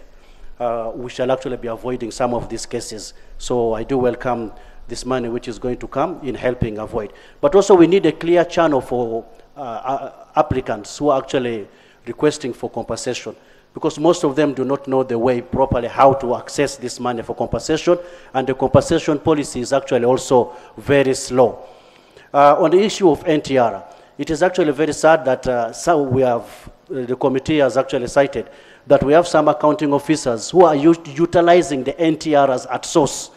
uh, we shall actually be avoiding some of these cases. So I do welcome this money which is going to come in helping avoid. But also we need a clear channel for uh, uh, applicants who are actually requesting for compensation because most of them do not know the way properly how to access this money for compensation and the compensation policy is actually also very slow. Uh, on the issue of NTR, it is actually very sad that uh, some we have, uh, the committee has actually cited that we have some accounting officers who are utilizing the NTRs at source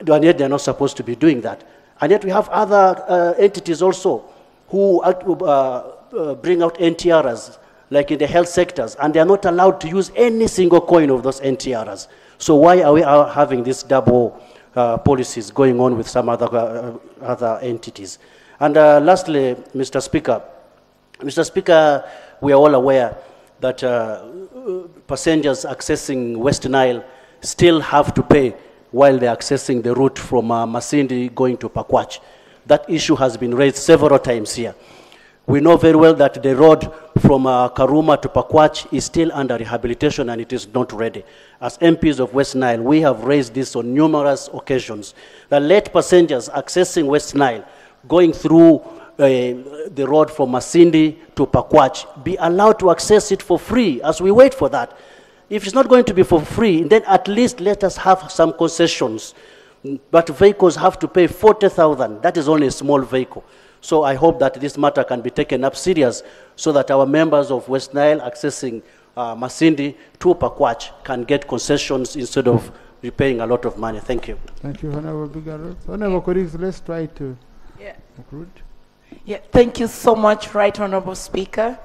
and yet they're not supposed to be doing that. And yet we have other uh, entities also who uh, uh, bring out NTRs, like in the health sectors, and they are not allowed to use any single coin of those NTRs. So why are we uh, having these double uh, policies going on with some other, uh, other entities? And uh, lastly, Mr. Speaker, Mr. Speaker, we are all aware that uh, passengers accessing West Nile still have to pay while they're accessing the route from uh, Masindi going to Pakwach. That issue has been raised several times here. We know very well that the road from uh, Karuma to Pakwach is still under rehabilitation and it is not ready. As MPs of West Nile, we have raised this on numerous occasions. That let passengers accessing West Nile going through the road from Masindi to Pakwach be allowed to access it for free as we wait for that. If it's not going to be for free, then at least let us have some concessions. But vehicles have to pay 40,000. That is only a small vehicle. So I hope that this matter can be taken up serious so that our members of West Nile accessing uh, Masindi to Pakwach can get concessions instead of repaying a lot of money. Thank you. Thank you, Honorable Bigaros. Honorable colleagues, let's try to Yeah. conclude. Yeah, thank you so much, Right Honorable Speaker.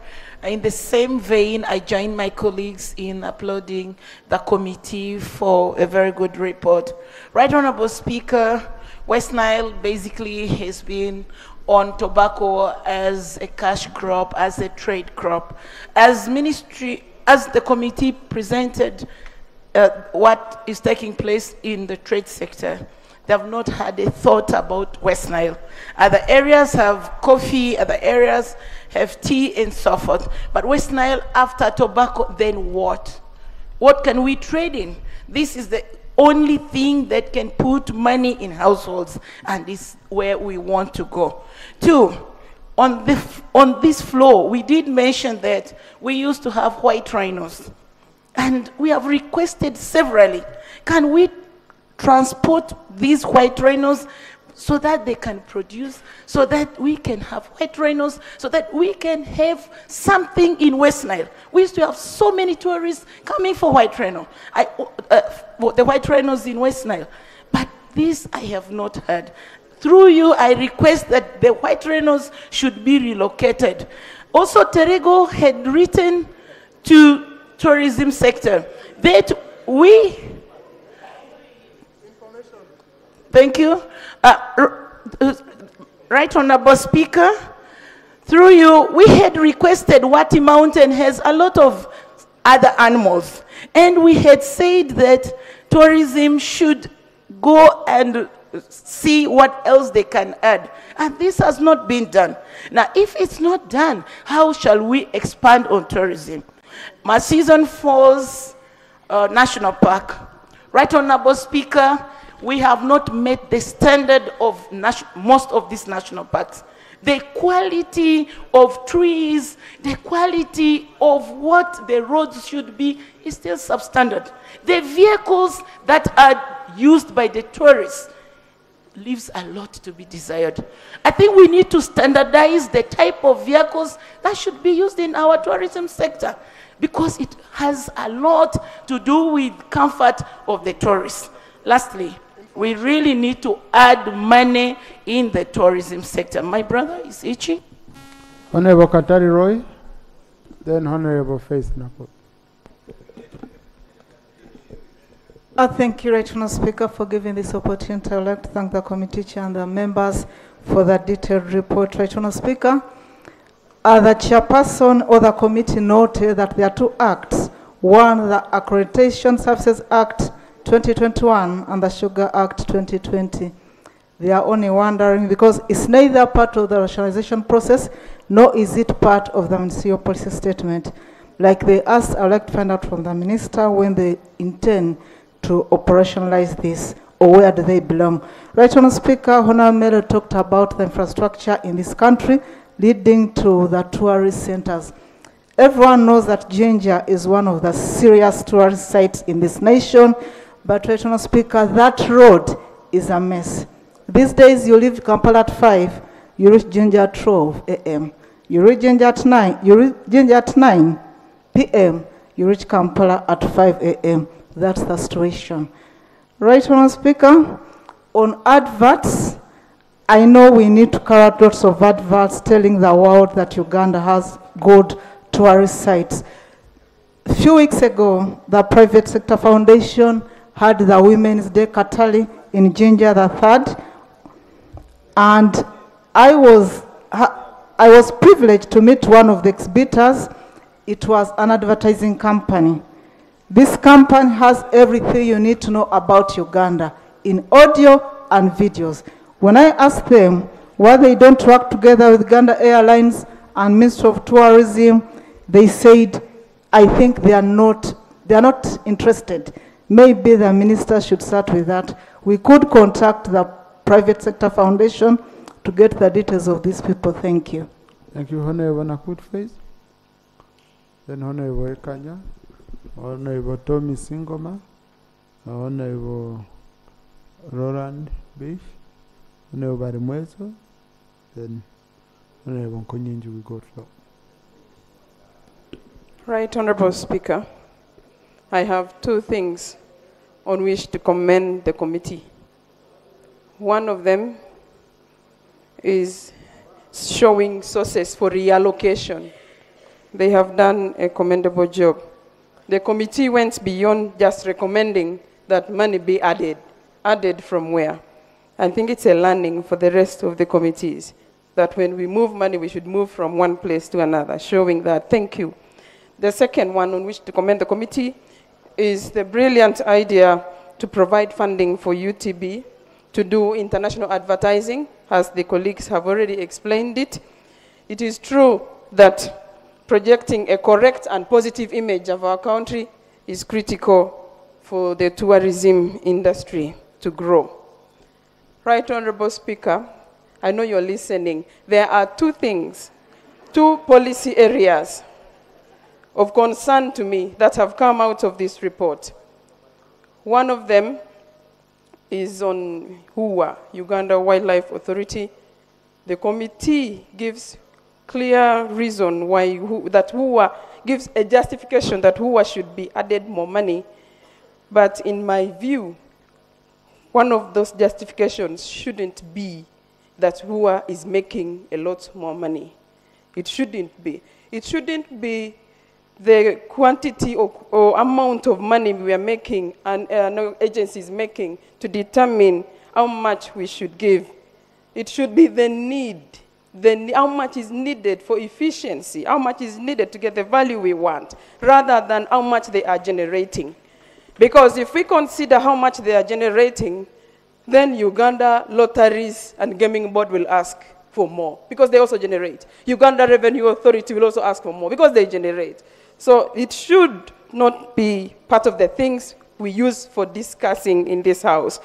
In the same vein, I join my colleagues in applauding the committee for a very good report. Right Honorable Speaker, West Nile basically has been on tobacco as a cash crop, as a trade crop. As ministry, as the committee presented uh, what is taking place in the trade sector, they have not had a thought about West Nile. Other areas have coffee, other areas have tea and so forth. But West Nile, after tobacco, then what? What can we trade in? This is the only thing that can put money in households, and is where we want to go. Two, on, the, on this floor, we did mention that we used to have white rhinos, and we have requested severally, can we transport these white rhinos so that they can produce, so that we can have white rhinos, so that we can have something in West Nile. We used to have so many tourists coming for white rhino, I, uh, the white rhinos in West Nile. But this I have not heard. Through you, I request that the white rhinos should be relocated. Also, Terego had written to tourism sector that we Thank you. Uh, uh, right Honorable Speaker, through you, we had requested Wati Mountain has a lot of other animals. And we had said that tourism should go and see what else they can add. And this has not been done. Now, if it's not done, how shall we expand on tourism? Murchison Falls uh, National Park. Right Honorable Speaker, we have not met the standard of most of these national parks. The quality of trees, the quality of what the roads should be is still substandard. The vehicles that are used by the tourists leaves a lot to be desired. I think we need to standardize the type of vehicles that should be used in our tourism sector because it has a lot to do with comfort of the tourists. Lastly, we really need to add money in the tourism sector. My brother is itching. Honorable Katari Roy, then Honorable Faith Napo. Uh, thank you, Right Honourable Speaker, for giving this opportunity. I would like to thank the committee chair and the members for the detailed report. Right Honourable Speaker, uh, the chairperson or the committee noted that there are two acts. One, the Accreditation Services Act 2021 and the Sugar Act 2020. They are only wondering because it's neither part of the rationalization process nor is it part of the ministerial policy statement. Like they asked, I'd like to find out from the minister when they intend to operationalize this or where do they belong. Right Honourable Speaker, Honourable Melo talked about the infrastructure in this country leading to the tourist centers. Everyone knows that Jinja is one of the serious tourist sites in this nation, but Right Speaker, that road is a mess. These days you leave Kampala at 5, you reach Jinja at 12 a.m. You reach Jinja at 9, you reach Jinja at 9 p.m., you reach Kampala at 5 a.m. That's the situation. Right Honourable Speaker, on adverts, I know we need to carry out lots of adverts telling the world that Uganda has good tourist sites. A few weeks ago, the Private Sector Foundation had the Women's Day Katali in Jinja the 3rd, and I was, I was privileged to meet one of the exhibitors. It was an advertising company. This company has everything you need to know about Uganda in audio and videos. When I asked them why they don't work together with Uganda Airlines and Ministry of Tourism, they said, I think they are not, they are not interested. Maybe the minister should start with that. We could contact the private sector foundation to get the details of these people. Thank you. Thank you, Honorable Nakut Faith. Then Honorable Ekanya, Honorable Tommy Singoma, Honorable Roland Bish, Honorable Barimwezo, then Honorable Nkonyinji we go to. Right Honorable Speaker, I have two things on which to commend the committee. One of them is showing sources for reallocation. They have done a commendable job. The committee went beyond just recommending that money be added. Added from where? I think it's a learning for the rest of the committees. that when we move money, we should move from one place to another, showing that. Thank you. The second one on which to commend the committee is the brilliant idea to provide funding for UTB to do international advertising, as the colleagues have already explained it. It is true that projecting a correct and positive image of our country is critical for the tourism industry to grow. Right Honorable Speaker, I know you're listening. There are two things, two policy areas of concern to me that have come out of this report. One of them is on UWA, Uganda Wildlife Authority. The committee gives clear reason why that UWA gives a justification that UWA should be added more money. But in my view, one of those justifications shouldn't be that UWA is making a lot more money. It shouldn't be. It shouldn't be the quantity or, or amount of money we are making and uh, agency is making to determine how much we should give. It should be the need, the, how much is needed for efficiency, how much is needed to get the value we want, rather than how much they are generating. Because if we consider how much they are generating, then Uganda lotteries and gaming board will ask for more because they also generate. Uganda Revenue Authority will also ask for more because they generate. So it should not be part of the things we use for discussing in this house.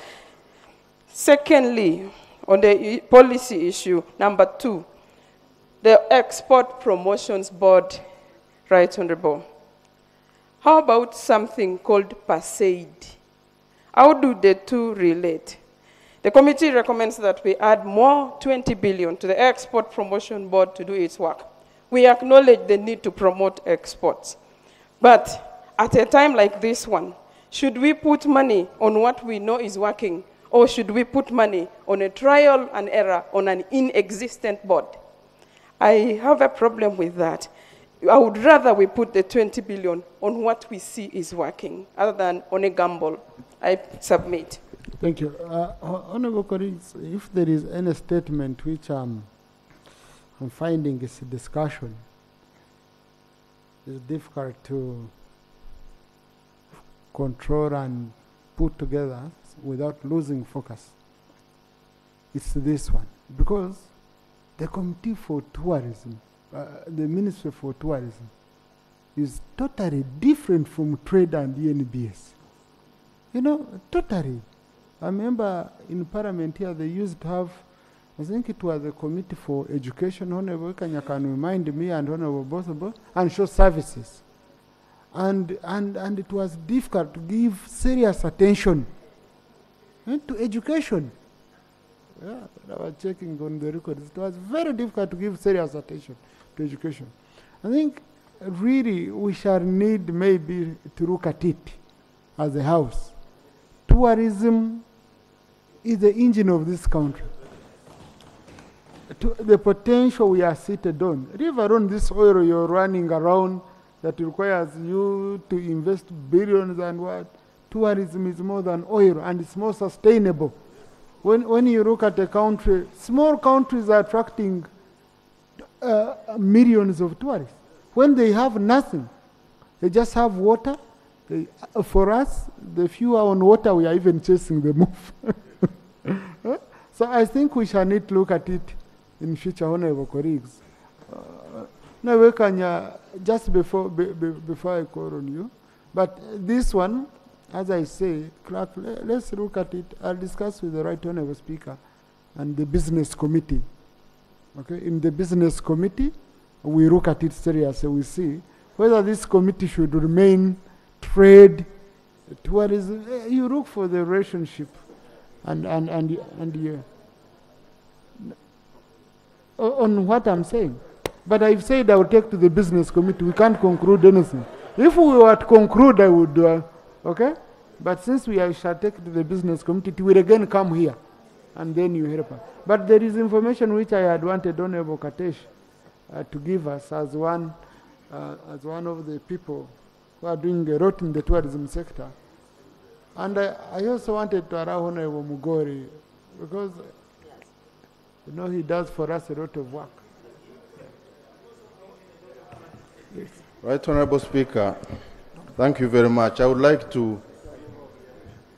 Secondly, on the policy issue, number two, the Export Promotions Board, Right Honorable. How about something called PASAID? How do the two relate? The committee recommends that we add more 20 billion to the Export Promotion Board to do its work. We acknowledge the need to promote exports. But at a time like this one, should we put money on what we know is working, or should we put money on a trial and error on an inexistent board? I have a problem with that. I would rather we put the 20 billion on what we see is working, other than on a gamble. I submit. Thank you. Uh, Hon- colleagues, if there is any statement which um, I'm finding is a discussion, it's difficult to control and put together without losing focus. It's this one. Because the Committee for Tourism, uh, the Ministry for Tourism, is totally different from Trade and ENBS. You know, totally. I remember in Parliament here they used to have, I think it was a Committee for Education, Honorable Kenya can remind me and Honorable Bosabo, and show services. And, and, and it was difficult to give serious attention eh, to education. Yeah, I was checking on the records. It was very difficult to give serious attention to education. I think really we shall need maybe to look at it as a house. Tourism is the engine of this country. To the potential we are seated on. Leave alone this oil you're running around that requires you to invest billions and what. Tourism is more than oil and it's more sustainable. When, when you look at a country, small countries are attracting uh, millions of tourists. When they have nothing, they just have water. They, uh, for us, the few are on water, we are even chasing them off. So I think we shall need to look at it in future, honorable colleagues. Uh, now, Kanya, just before, be, be, before I call on you, but this one, as I say, clerk, let's look at it. I'll discuss with the right honorable speaker and the business committee. Okay, in the business committee, we look at it seriously. We see whether this committee should remain trade, tourism. eh, You look for the relationship, and and and and you. On what I'm saying, but I've said I will take to the business committee. We can't conclude anything. If we were to conclude, I would. Uh, okay, but since we are, shall take to the business committee, it will again come here, and then you help us. But there is information which I had wanted Honorable Katesh uh, to give us as one, uh, as one of the people who are doing a lot in the tourism sector. And I, I also wanted to allow Honorable Mugori, because You know, he does for us a lot of work. Yes. Right Honorable Speaker, thank you very much. I would like to,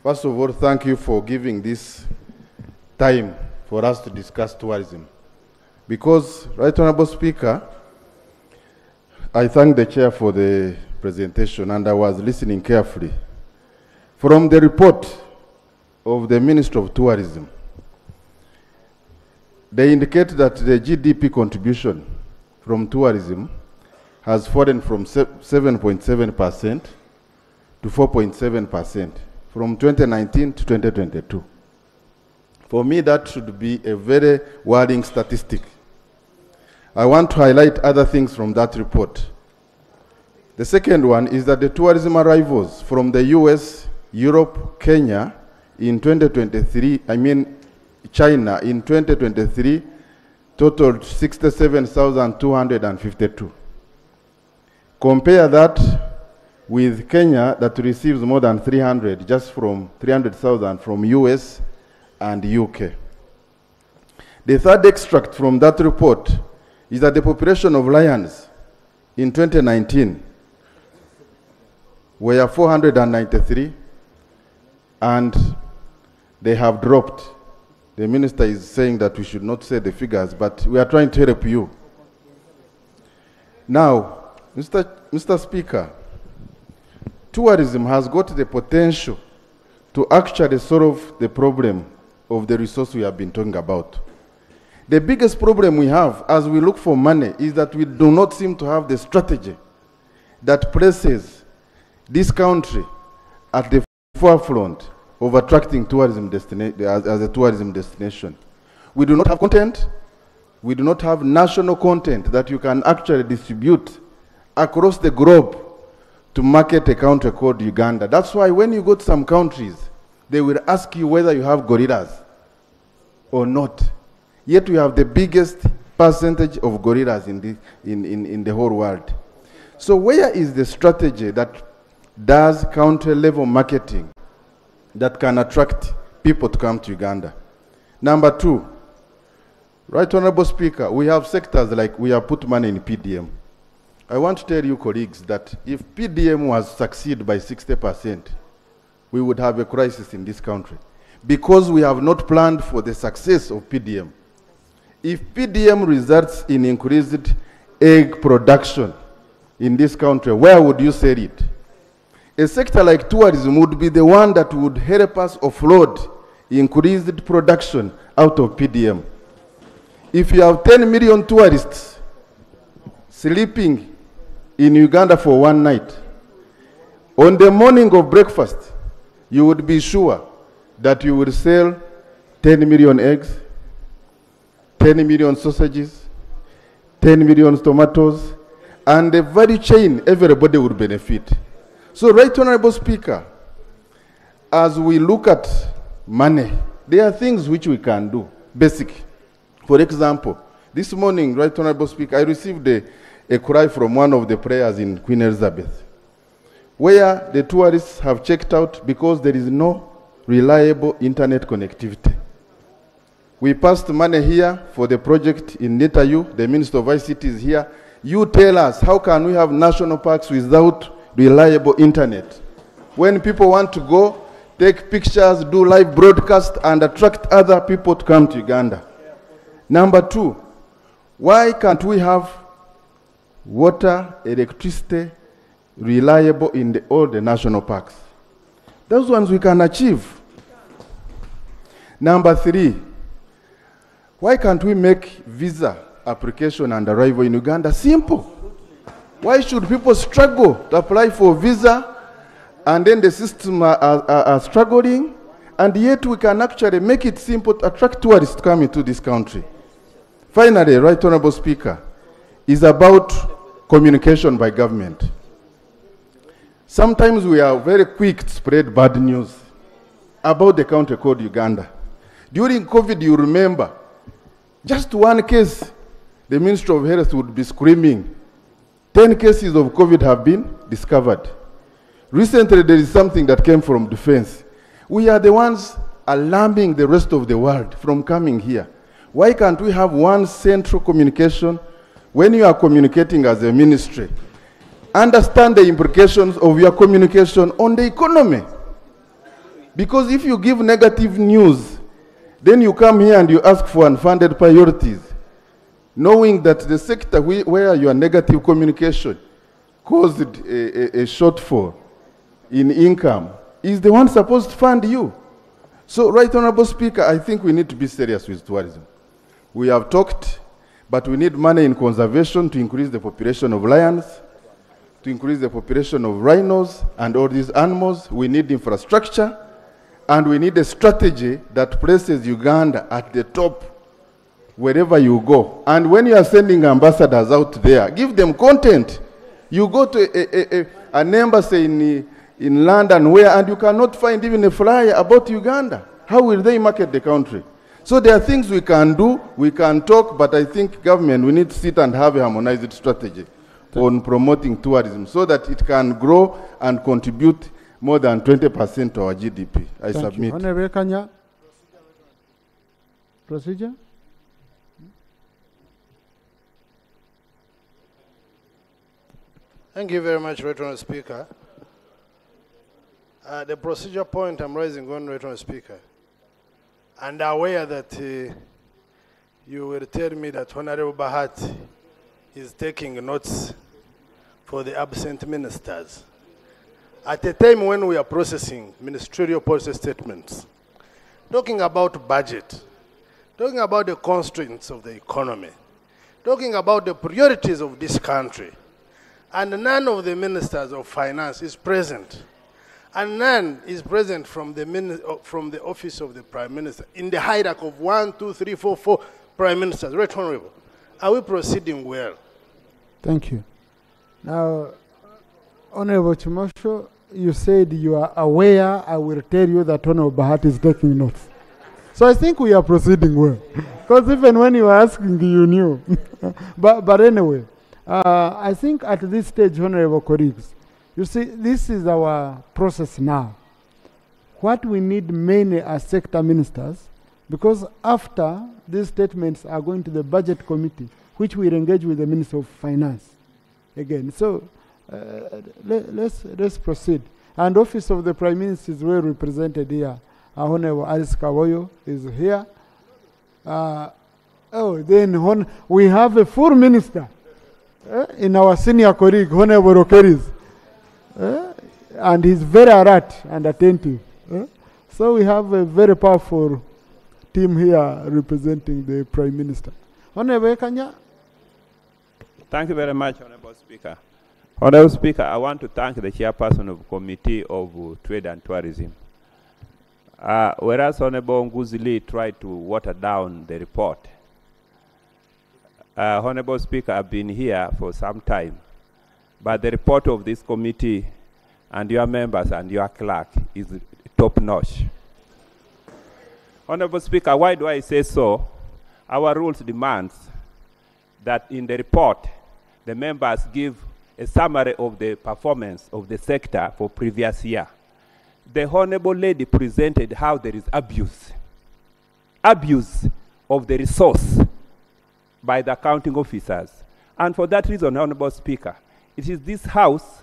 first of all, thank you for giving this time for us to discuss tourism. Because, Right Honorable Speaker, I thank the chair for the presentation and I was listening carefully. From the report of the Minister of Tourism, they indicate that the GDP contribution from tourism has fallen from 7.7% to 4.7% from 2019 to 2022. For me, that should be a very worrying statistic. I want to highlight other things from that report. The second one is that the tourism arrivals from the US, Europe, Kenya in 2023, I mean China in 2023 totaled 67,252. Compare that with Kenya that receives more than 300, just from 300,000 from US and UK. The third extract from that report is that the population of lions in 2019 were 493 and they have dropped. The minister is saying that we should not say the figures, but we are trying to help you. Now, Mr. Mr. Speaker, tourism has got the potential to actually solve the problem of the resource we have been talking about. The biggest problem we have as we look for money is that we do not seem to have the strategy that places this country at the forefront of attracting tourism destina- as, as a tourism destination. We do not have content. We do not have national content that you can actually distribute across the globe to market a country called Uganda. That's why when you go to some countries, they will ask you whether you have gorillas or not. Yet we have the biggest percentage of gorillas in the, in, in, in the whole world. So where is the strategy that does country level marketing that can attract people to come to Uganda? Number two, Right Honorable Speaker, we have sectors like we have put money in PDM. I want to tell you colleagues that if PDM was succeed by 60%, we would have a crisis in this country because we have not planned for the success of PDM. If PDM results in increased egg production in this country, where would you sell it? A sector like tourism would be the one that would help us offload increased production out of PDM. If you have 10 million tourists sleeping in Uganda for one night, on the morning of breakfast, you would be sure that you will sell 10 million eggs, 10 million sausages, 10 million tomatoes, and the value chain, everybody would benefit. So, Right Honorable Speaker, as we look at money, there are things which we can do, basic. For example, this morning, Right Honorable Speaker, I received a, a cry from one of the prayers in Queen Elizabeth, where the tourists have checked out because there is no reliable internet connectivity. We passed money here for the project in Netayu, the Minister of ICT is here. You tell us, how can we have national parks without reliable internet? When people want to go, take pictures, do live broadcast, and attract other people to come to Uganda. Number two, why can't we have water, electricity, reliable in the, all the national parks? Those ones we can achieve. Number three, why can't we make visa application and arrival in Uganda simple? Why should people struggle to apply for visa and then the system are, are, are struggling and yet we can actually make it simple to attract tourists to come into this country? Finally, Right Honorable Speaker, is about communication by government. Sometimes we are very quick to spread bad news about the country called Uganda. During COVID, you remember, just one case, the Minister of Health would be screaming, 10 cases of COVID have been discovered. Recently, there is something that came from defense. We are the ones alarming the rest of the world from coming here. Why can't we have one central communication when you are communicating as a ministry? Understand the implications of your communication on the economy. Because if you give negative news, then you come here and you ask for unfunded priorities, knowing that the sector whe- where your negative communication caused a, a, a shortfall in income is the one supposed to fund you. So, Right Honorable Speaker, I think we need to be serious with tourism. We have talked, but we need money in conservation to increase the population of lions, to increase the population of rhinos and all these animals. We need infrastructure, and we need a strategy that places Uganda at the top wherever you go. And when you are sending ambassadors out there, give them content. You go to a, a, a, an embassy in, in London where, and you cannot find even a flyer about Uganda. How will they market the country? So there are things we can do, we can talk, but I think government, we need to sit and have a harmonized strategy on promoting tourism so that it can grow and contribute more than 20% to our GDP. I Thank submit. You. Honorable Kanya. Procedure? Thank you very much, Right Honourable Speaker. Uh, the procedure point I'm raising on Right Honourable Speaker, and aware that uh, you will tell me that Honorable Bahati is taking notes for the absent ministers. At a time when we are processing ministerial policy statements, talking about budget, talking about the constraints of the economy, talking about the priorities of this country, and none of the ministers of finance is present, and none is present from the, uh, from the office of the prime minister in the hierarchy of one, two, three, four, four prime ministers. Right, Honorable. Are we proceeding well? Thank you. Now, Honorable Chimosho, you said you are aware. I will tell you that Honorable Bahati is taking notes. So I think we are proceeding well. Because even when you were asking, you knew. but, but anyway, uh, I think at this stage, Honorable colleagues, you see, this is our process now. What we need mainly as sector ministers, because after these statements are going to the budget committee, which will engage with the Minister of Finance again. So uh, let, let's, let's proceed. And Office of the Prime Minister is well represented here. Our Honorable Alice Kaboyo is here. Uh, oh, then we have a full minister eh, in our senior colleague, Honorable Rokeris. Eh, and he's very alert and attentive. eh. So we have a very powerful team here representing the Prime Minister. Honorable Kanya, Thank you very much, Honorable Speaker. Honorable Speaker, I want to thank the chairperson of Committee of Trade and Tourism. Uh, whereas Honorable Nguzili tried to water down the report, uh, Honorable Speaker, I've been here for some time, but the report of this committee and your members and your clerk is top notch. Honorable Speaker, why do I say so? Our rules demands that in the report, the members give a summary of the performance of the sector for previous year. The Honorable Lady presented how there is abuse, abuse of the resource by the accounting officers. And for that reason, Honorable Speaker, it is this House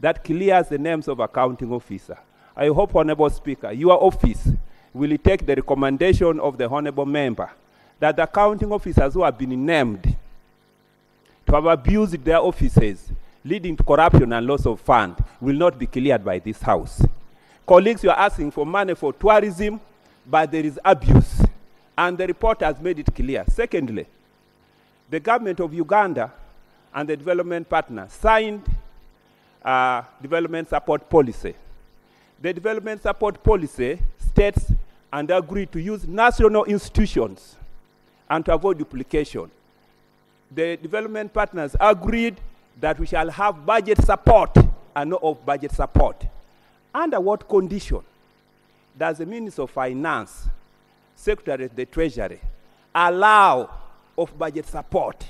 that clears the names of accounting officer. I hope, Honorable Speaker, your office will take the recommendation of the Honorable Member that the accounting officers who have been named to have abused their offices, leading to corruption and loss of fund, will not be cleared by this House. Colleagues, you are asking for money for tourism, but there is abuse. And the report has made it clear. Secondly, the government of Uganda and the development partner signed a development support policy. The development support policy states and agreed to use national institutions and to avoid duplication. The development partners agreed that we shall have budget support and not of budget support. Under what condition does the Minister of Finance, Secretary of the Treasury, allow of budget support?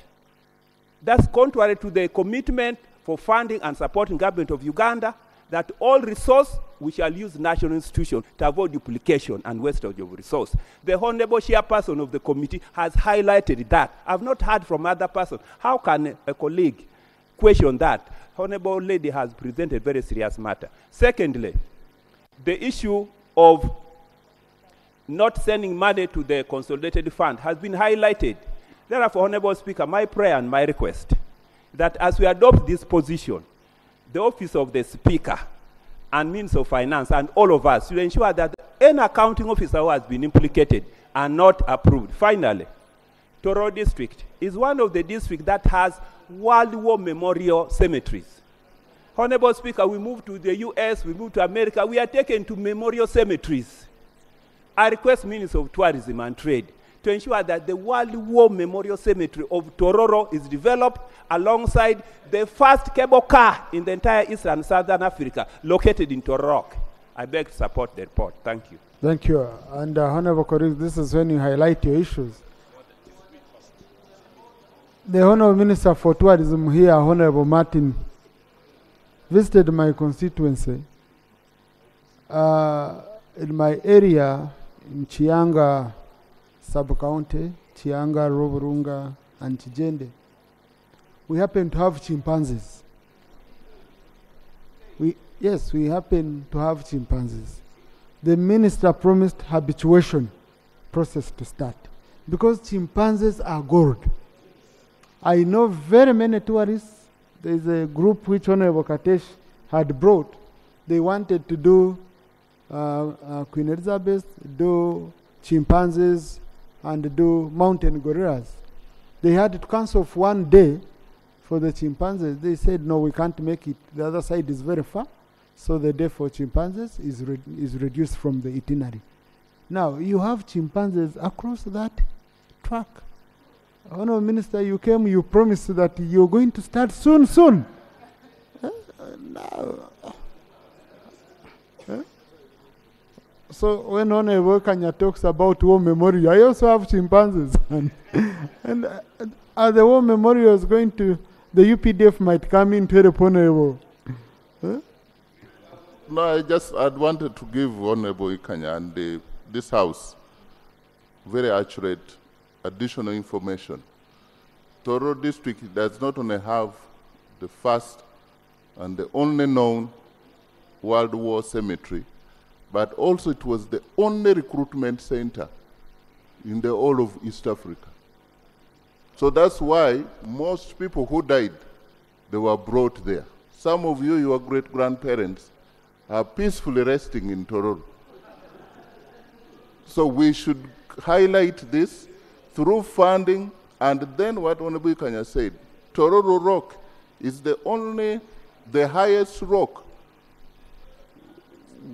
That's contrary to the commitment for funding and supporting government of Uganda that all resource we shall use national institutions to avoid duplication and wastage of resource. The honorable chairperson of the committee has highlighted that. I've not heard from other person. How can a colleague question that? Honorable lady has presented very serious matter. Secondly, the issue of not sending money to the consolidated fund has been highlighted. Therefore, Honorable Speaker, my prayer and my request that as we adopt this position, the office of the Speaker and Means of Finance and all of us should ensure that any accounting officer who has been implicated are not approved. Finally, Tororo District is one of the districts that has World War Memorial cemeteries. Honorable Speaker, we move to the US, we move to America, we are taken to memorial cemeteries. I request Minister of Tourism and Trade to ensure that the World War Memorial Cemetery of Tororo is developed alongside the first cable car in the entire Eastern and Southern Africa located in Tororo. I beg to support the report. Thank you. Thank you. And uh, Honorable colleagues, this is when you highlight your issues. The Honorable Minister for Tourism here, Honorable Martin, visited my constituency. Uh, in my area, in Chianga sub-county, Roburunga, and Chijende, we happen to have chimpanzees. We, yes, we happen to have chimpanzees. The minister promised habituation process to start because chimpanzees are gold. I know very many tourists. There's a group which Honorable Katesh had brought. They wanted to do uh, uh, Queen Elizabeth, do chimpanzees, and do mountain gorillas. They had to cancel for one day for the chimpanzees. They said, no, we can't make it. The other side is very far. So the day for chimpanzees is, re- is reduced from the itinerary. Now, you have chimpanzees across that track. Honorable Minister, you came, you promised that you're going to start soon, soon. Uh, now, so when Honorable Kanya talks about war memorial, I also have chimpanzees. and and uh, are the war memorials going to, the UPDF might come in to help Honorable. Huh? No, I just I'd wanted to give Honorable Ekanya and the, this House very accurate additional information. Tororo District does not only have the first and the only known World War cemetery, but also it was the only recruitment center in the whole of East Africa. So that's why most people who died, they were brought there. Some of you, your great grandparents, are peacefully resting in Tororo. So we should highlight this through funding, and then what Honorable Kanya said, Tororo Rock is the only, the highest rock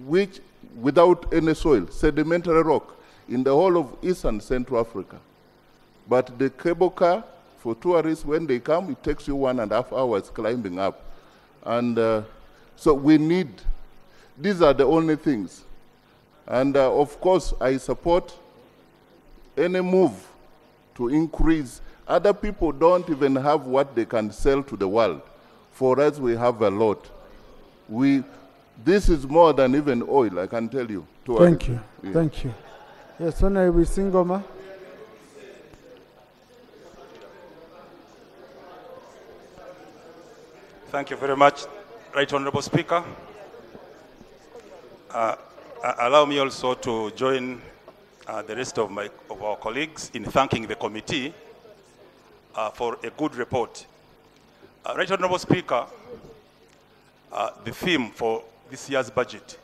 which, without any soil, sedimentary rock in the whole of East and Central Africa. But the cable car for tourists, when they come, it takes you one and a half hours climbing up. And uh, so we need, these are the only things. And uh, of course, I support any move to increase. Other people don't even have what they can sell to the world. For us, we have a lot. We, this is more than even oil, I can tell you. Thank you. Yeah. Thank you. Yes, Honorable Singoma. Thank you very much, Right Honorable Speaker. Uh, uh, allow me also to join uh, the rest of, my, of our colleagues in thanking the committee uh, for a good report. Uh, right Honorable Speaker, uh, the theme for this year's budget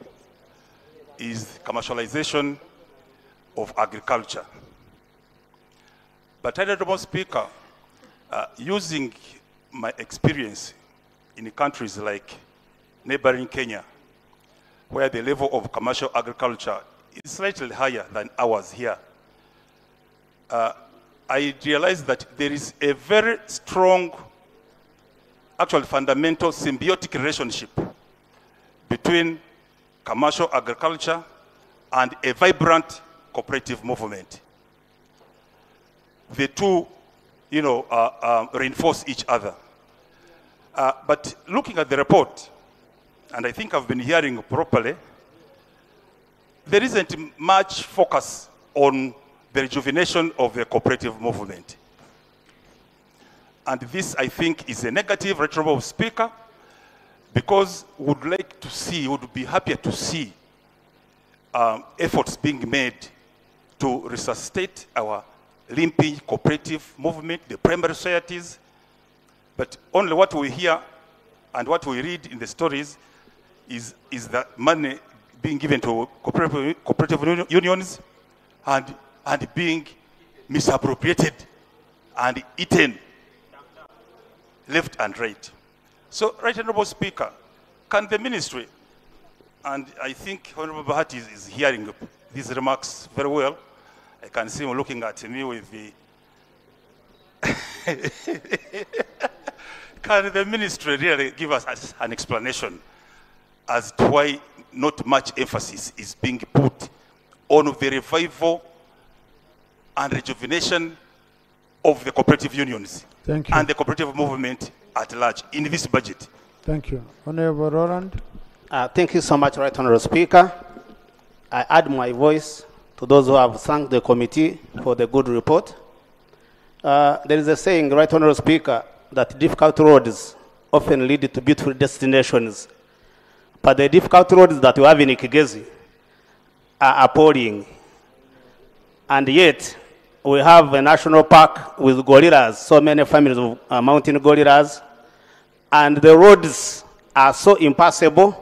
is commercialization of agriculture. But Honorable Speaker, uh, using my experience in countries like neighboring Kenya, where the level of commercial agriculture is slightly higher than ours here, uh, I realized that there is a very strong, actually fundamental symbiotic relationship between commercial agriculture and a vibrant cooperative movement. The two, you know, uh, uh, reinforce each other. Uh, but looking at the report, and I think I've been hearing properly, there isn't much focus on the rejuvenation of the cooperative movement. And this, I think, is a negative, honorable speaker, because we would like to see, would be happier to see um, efforts being made to resuscitate our limping cooperative movement, the primary societies. But only what we hear and what we read in the stories is, is that money being given to cooperative, cooperative unions and, and being misappropriated and eaten left and right. So, right honorable speaker, can the ministry, and I think Honorable Bahati is, is hearing these remarks very well. I can see him looking at me with the. can the ministry really give us an explanation as to why not much emphasis is being put on the revival and rejuvenation of the cooperative unions Thank you. and the cooperative movement at large in this budget? Thank you. Honorable Roland. Uh, thank you so much, Right Honorable Speaker. I add my voice to those who have thanked the committee for the good report. Uh, there is a saying, Right Honorable Speaker, that difficult roads often lead to beautiful destinations. But the difficult roads that we have in Kigezi are appalling. And yet, we have a national park with gorillas, so many families of uh, mountain gorillas, and the roads are so impassable.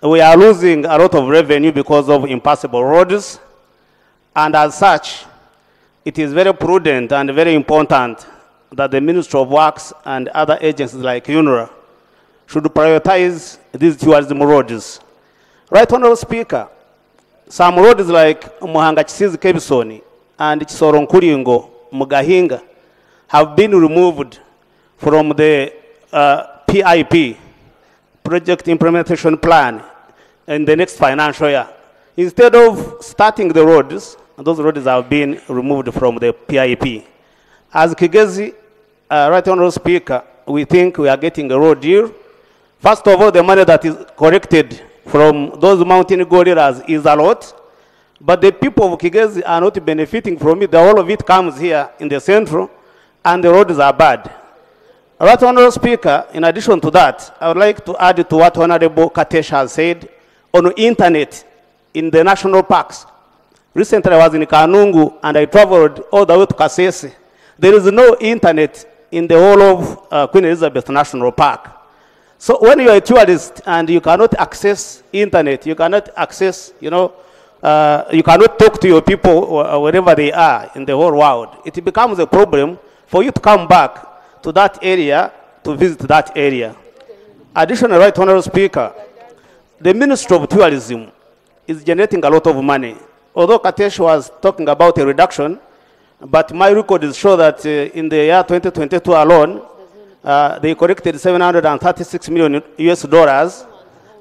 We are losing a lot of revenue because of impassable roads, and as such, it is very prudent and very important that the Ministry of Works and other agencies like UNRA should prioritize these tourism roads. Right Honorable Speaker, some roads like Muhanga Kisiizi Kebisoni and Kisoro Nkuringo Mgahinga have been removed from the uh, PIP, Project Implementation Plan, in the next financial year. Instead of starting the roads, those roads have been removed from the PIP. As Kigezi, uh, Right Honorable Speaker, we think we are getting a road deal. First of all, the money that is collected from those mountain gorillas is a lot, but the people of Kigezi are not benefiting from it. The whole of it comes here in the central, and the roads are bad. Right Honorable Speaker, in addition to that, I would like to add to what Honorable Katesh has said on internet in the national parks. Recently, I was in Kanungu and I traveled all the way to Kasese. There is no internet in the whole of uh, Queen Elizabeth National Park. So when you are a tourist and you cannot access internet, you cannot access, you know, uh, you cannot talk to your people wh- wherever they are in the whole world, it becomes a problem for you to come back to that area to visit that area. Additionally, right honorable speaker, the Ministry of Tourism is generating a lot of money. Although Katesh was talking about a reduction, but my records show that uh, in the year 2022 alone, uh, they collected 736 million US dollars,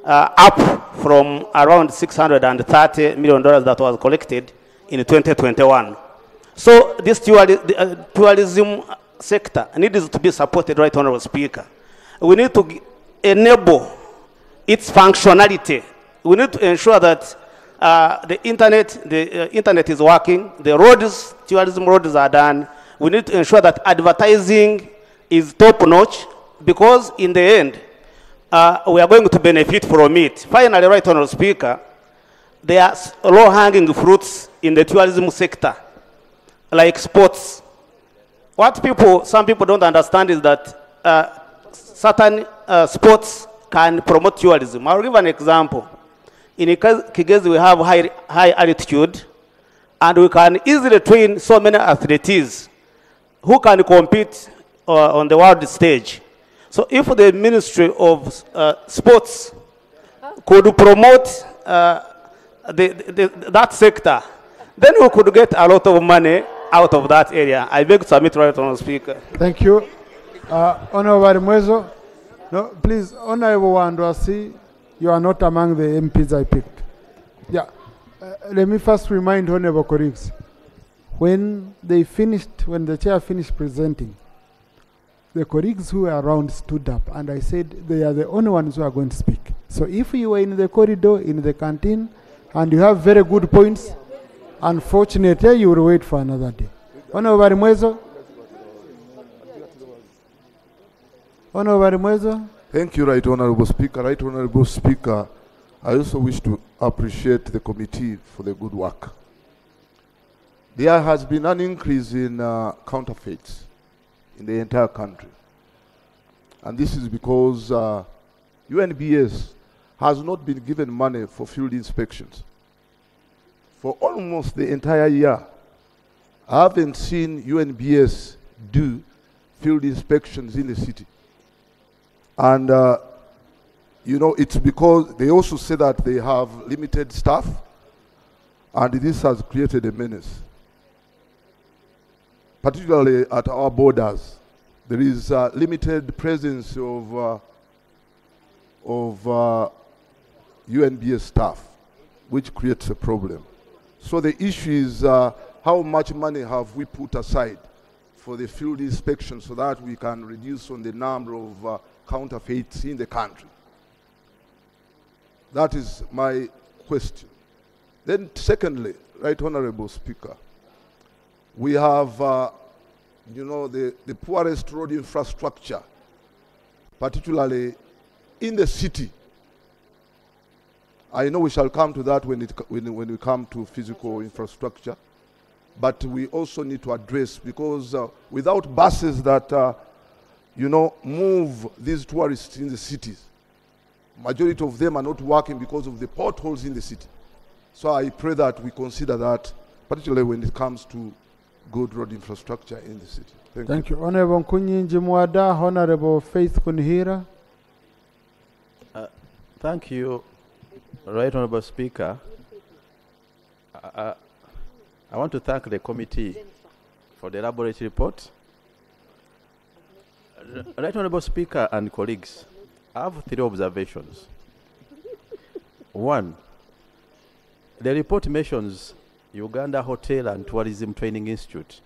uh, up from around 630 million dollars that was collected in 2021. So this touri- the, uh, tourism sector needs to be supported, right, Honorable Speaker. We need to enable its functionality. We need to ensure that uh, the internet, the uh, internet is working, the roads, tourism roads are done. We need to ensure that advertising is top notch because in the end, uh, we are going to benefit from it. Finally, right honorable speaker, there are low-hanging fruits in the tourism sector, like sports. What people, some people don't understand is that uh, certain uh, sports can promote tourism. I'll give an example. In Kigezi, we have high, high altitude, and we can easily train so many athletes who can compete uh, on the world stage. So if the Ministry of uh, Sports could promote uh, the, the, that sector, then we could get a lot of money out of that area. I beg to submit right on speaker. Thank you. Uh, Honorable Mwezo. No, please, Honorable Wandwasi, you are not among the MPs I picked. Yeah. Uh, let me first remind Honorable colleagues, when they finished, when the chair finished presenting, the colleagues who were around stood up and I said they are the only ones who are going to speak. So if you were in the corridor, in the canteen, and you have very good points. Unfortunately, you will wait for another day. Honorable Barimwezo. Honorable Barimwezo. Thank you, Right Honorable Speaker. Right Honorable Speaker, I also wish to appreciate the committee for the good work. There has been an increase in uh, counterfeits in the entire country. And this is because uh, UNBS has not been given money for field inspections. For almost the entire year, I haven't seen UNBS do field inspections in the city. And, uh, you know, it's because they also say that they have limited staff, and this has created a menace. Particularly at our borders, there is uh, limited presence of, uh, of uh, UNBS staff, which creates a problem. So the issue is uh, how much money have we put aside for the field inspection so that we can reduce on the number of uh, counterfeits in the country? That is my question. Then secondly, Right Honorable Speaker, we have, uh, you know, the, the poorest road infrastructure, particularly in the city. I know we shall come to that when, it, when, when we come to physical infrastructure, but we also need to address because uh, without buses that, uh, you know, move these tourists in the cities, majority of them are not working because of the potholes in the city. So I pray that we consider that, particularly when it comes to good road infrastructure in the city. Thank, Thank you. Honorable Nkunyinji Mwada, Honorable Faith Kunihira. Uh, Thank you, Right Honorable Speaker. Uh, uh, I want to thank the committee for the elaborate report. Right Honorable Speaker and colleagues, I have three observations. One, the report mentions Uganda Hotel and Tourism Training Institute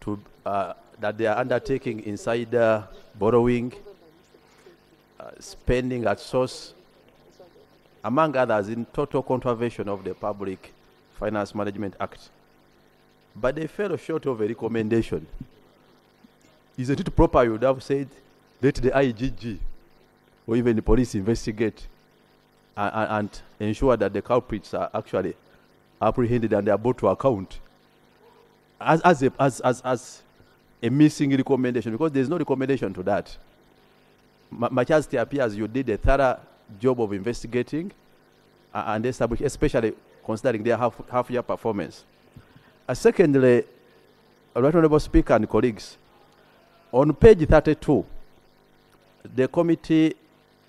to, uh, that they are undertaking insider borrowing, uh, spending at source, among others, in total contravention of the Public Finance Management Act. But they fell short of a recommendation. Isn't it proper you would have said, let the IGG or even the police investigate and, and, and ensure that the culprits are actually apprehended and they are brought to account as, as, a, as, as, as a missing recommendation because there's no recommendation to that. Ma- Much as it appears you did a thorough job of investigating and establish, especially considering their half, half year performance. Uh, secondly, Right Honorable Speaker and colleagues, on page 32, the committee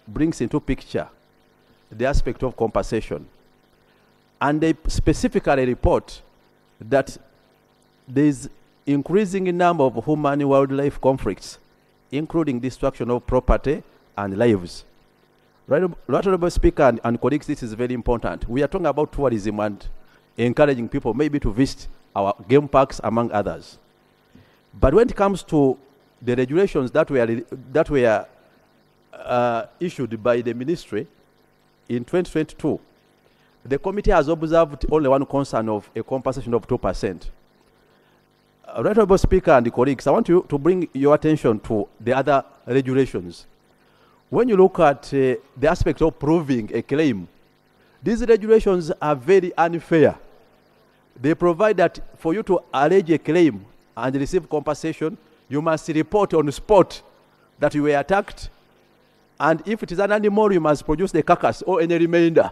brings into picture the aspect of compensation. And they specifically report that there is increasing number of human wildlife conflicts, including destruction of property and lives. Right, Honorable Speaker and, and colleagues, this is very important. We are talking about tourism and encouraging people maybe to visit our game parks, among others. But when it comes to the regulations that were, that were uh, issued by the ministry in 2022, the committee has observed only one concern of a compensation of 2%. Uh, right Honorable Speaker and colleagues, I want you to bring your attention to the other regulations. When you look at uh, the aspect of proving a claim, these regulations are very unfair. They provide that for you to allege a claim and receive compensation, you must report on the spot that you were attacked. And if it is an animal, you must produce the carcass or any remainder,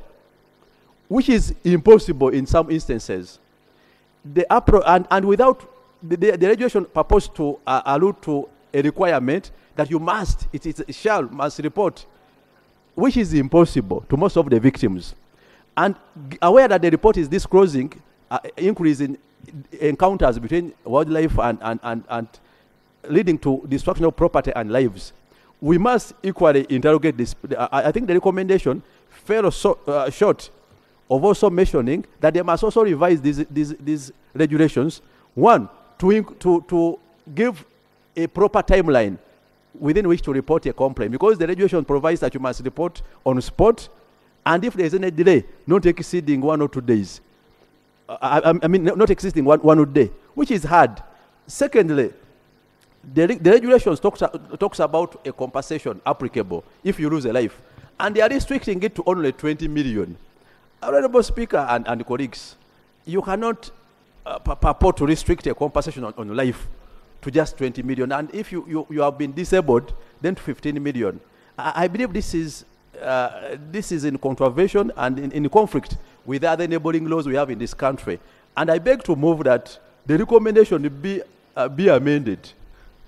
which is impossible in some instances. The appro- and, and without the, the, the regulation purports to uh, allude to a requirement that you must, it shall, must report, which is impossible to most of the victims. And aware that the report is disclosing uh, increase in encounters between wildlife and, and, and, and leading to destruction of property and lives. We must equally interrogate this. I, I think the recommendation fell so, uh, short of also mentioning that they must also revise these, these, these regulations. One, to, to, to give a proper timeline within which to report a complaint because the regulation provides that you must report on spot And if there is any delay, not exceeding one or two days. Uh, I, I, I mean, not exceeding one, one day, which is hard. Secondly, the, the regulations talks, talks about a compensation applicable if you lose a life, and they are restricting it to only 20 million. Honorable Speaker and, and colleagues, you cannot uh, purport to restrict a compensation on, on life to just 20 million, and if you, you, you have been disabled, then to 15 million. I, I believe this is, uh, this is in contravention and in, in conflict with other neighboring laws we have in this country. And I beg to move that the recommendation be, uh, be amended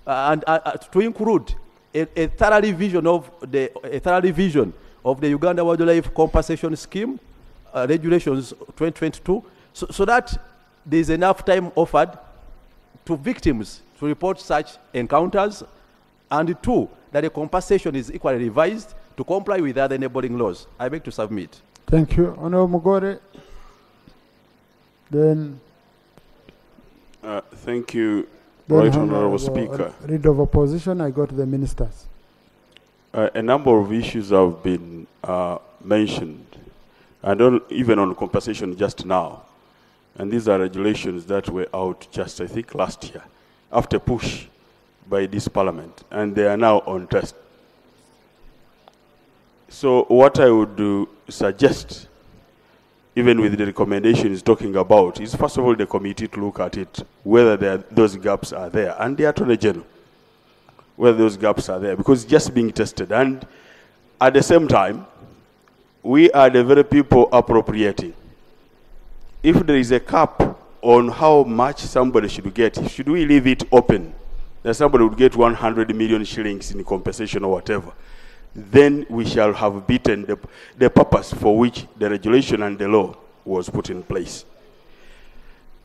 uh, and uh, uh, to include a, a thorough revision of the a thorough revision of the Uganda Wildlife Compensation Scheme uh, regulations 2022, so, so that there is enough time offered to victims to report such encounters, and two, that the compensation is equally revised to comply with other neighboring laws. I beg to submit. Thank you. Honorable Mogore. Then, Uh, Thank you, then Right Honorable Honorable Speaker. Leader of Opposition, I go to the ministers. Uh, a number of issues have been uh, mentioned, and on, even on compensation just now. And these are regulations that were out just, I think, last year, after push by this parliament, and they are now on test. So, what I would uh, suggest, even with the recommendations talking about, is first of all the committee to look at it, whether there, those gaps are there, and the Attorney General whether those gaps are there because it's just being tested. And at the same time, we are the very people appropriating. If there is a cap on how much somebody should get, should we leave it open that somebody would get 100 million shillings in compensation or whatever? Then we shall have beaten the, the purpose for which the regulation and the law was put in place.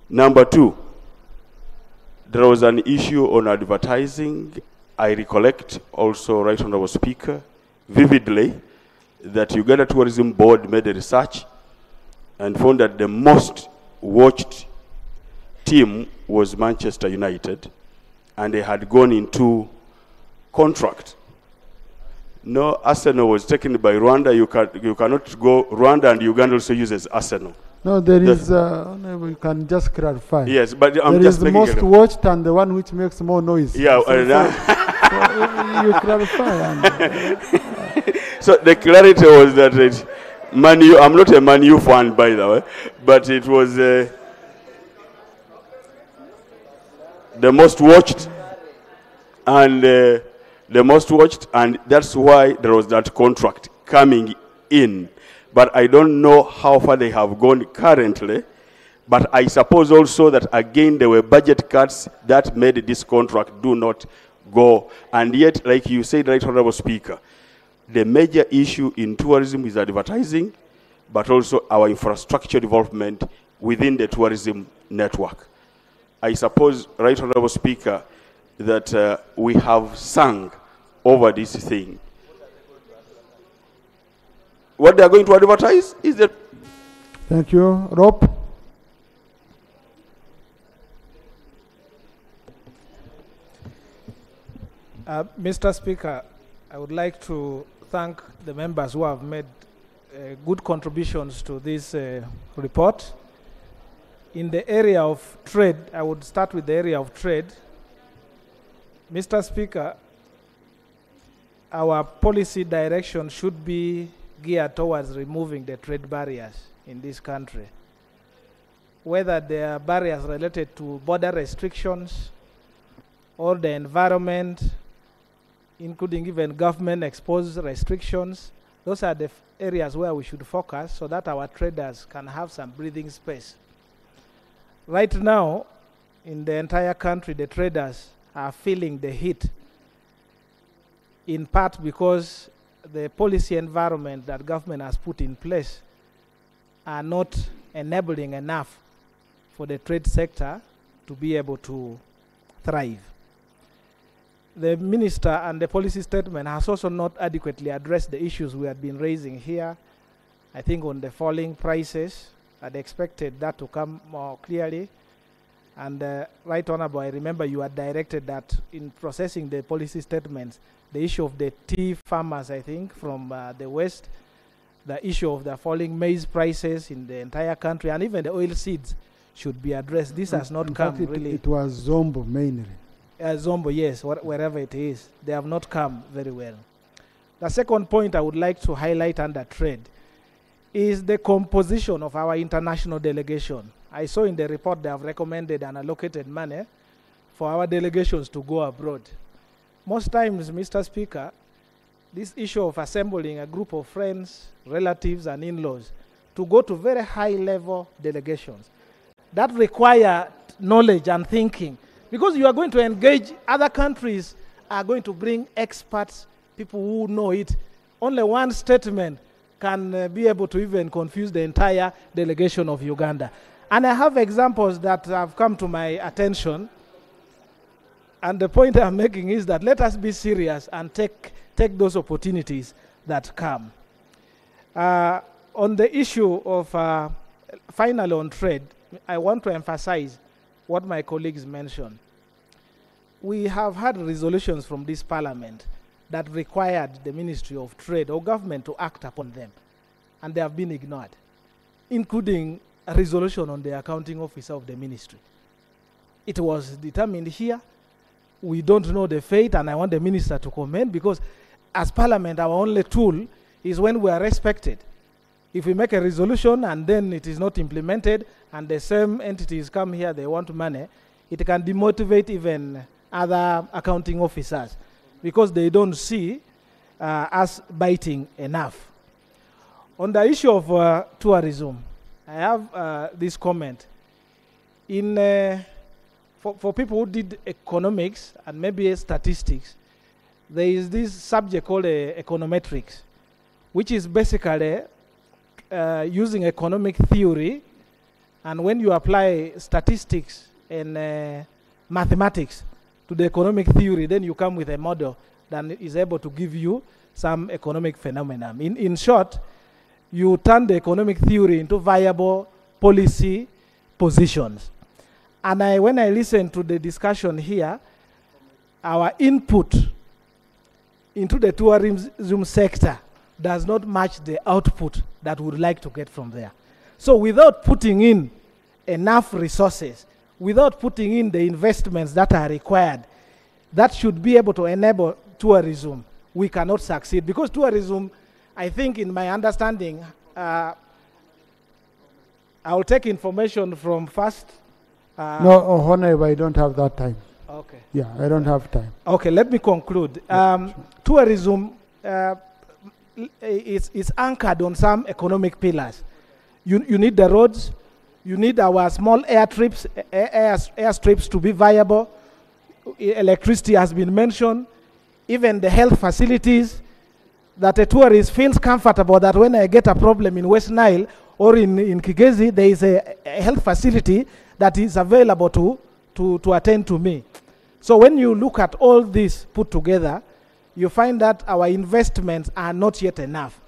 Number two, there was an issue on advertising. I recollect also, Right Honorable Speaker, vividly that Uganda Tourism Board made a research and found that the most watched team was Manchester United, and they had gone into contract. No, Arsenal was taken by Rwanda. You, can, you cannot go. Rwanda and Uganda also uses Arsenal. No, there The- is, uh, you can just clarify. Yes, but I'm There just is the most watched and the one which makes more noise. Yeah, So, and, so- uh, so you clarify. And, so the clarity was that it, Man U, I'm not a Man U fan, by the way, but it was uh, the most watched and uh, the most watched, and that's why there was that contract coming in. But I don't know how far they have gone currently. But I suppose also that again there were budget cuts that made this contract do not go. And yet, like you said, right, Honorable Speaker, the major issue in tourism is advertising, but also our infrastructure development within the tourism network. I suppose, right, Honorable Speaker, that uh, we have sung over this thing. What they are going to advertise is that thank you. Rob? Uh, Mr. Speaker, I would like to thank the members who have made uh, good contributions to this uh, report. In the area of trade, I would start with the area of trade. Mr. Speaker, our policy direction should be geared towards removing the trade barriers in this country. Whether they are barriers related to border restrictions or the environment, including even government exposed restrictions. Those are the areas where we should focus so that our traders can have some breathing space. Right now, in the entire country, the traders are feeling the heat, in part because the policy environment that government has put in place are not enabling enough for the trade sector to be able to thrive the minister and the policy statement has also not adequately addressed the issues we have been raising here. I think on the falling prices, I'd expected that to come more clearly. And uh, right honorable, I remember you had directed that in processing the policy statements, the issue of the tea farmers, I think, from uh, the west, the issue of the falling maize prices in the entire country and even the oil seeds should be addressed. This has not In come fact, it, really. it was Zombo mainly. Uh, Zombo, yes, wh- wherever it is, they have not come very well. The second point I would like to highlight under trade is the composition of our international delegation. I saw in the report they have recommended and allocated money for our delegations to go abroad. Most times, Mr. Speaker, this issue of assembling a group of friends, relatives, and in laws to go to very high level delegations that require knowledge and thinking because you are going to engage other countries are going to bring experts people who know it. Only one statement can uh, be able to even confuse the entire delegation of uganda. And i have examples that have come to my attention. And the point i'm making is that let us be serious and take take those opportunities that come. Uh, on the issue of uh, finally on trade, I want to emphasize what my colleagues mentioned. We have had resolutions from this parliament that required the Ministry of Trade or government to act upon them, and they have been ignored, including a resolution on the accounting officer of the ministry. It was determined here. We don't know the fate, and I want the minister to comment because, as parliament, our only tool is when we are respected. If we make a resolution and then it is not implemented, and the same entities come here, they want money, it can demotivate even other accounting officers because they don't see uh, us biting enough. On the issue of uh, tourism, I have uh, this comment. In uh, for, for people who did economics and maybe statistics, there is this subject called uh, econometrics, which is basically uh, using economic theory, and when you apply statistics and uh, mathematics to the economic theory, then you come with a model that is able to give you some economic phenomenon. In, in short, you turn the economic theory into viable policy positions. And I, when I listen to the discussion here, our input into the tourism sector does not match the output that we would like to get from there. So without putting in enough resources, without putting in the investments that are required, that should be able to enable tourism, we cannot succeed. Because tourism, I think in my understanding, uh, I will take information from first. Uh, no, oh, Honorable, I don't have that time. Okay. Yeah, I don't have time. Okay, let me conclude. Um, tourism uh, is, is anchored on some economic pillars. You, you need the roads, you need our small air trips, air, air, airstrips to be viable. Electricity has been mentioned, even the health facilities that a tourist feels comfortable that when I get a problem in West Nile or in, in Kigezi, there is a, a health facility that is available to, to, to attend to me. So when you look at all this put together, you find that our investments are not yet enough.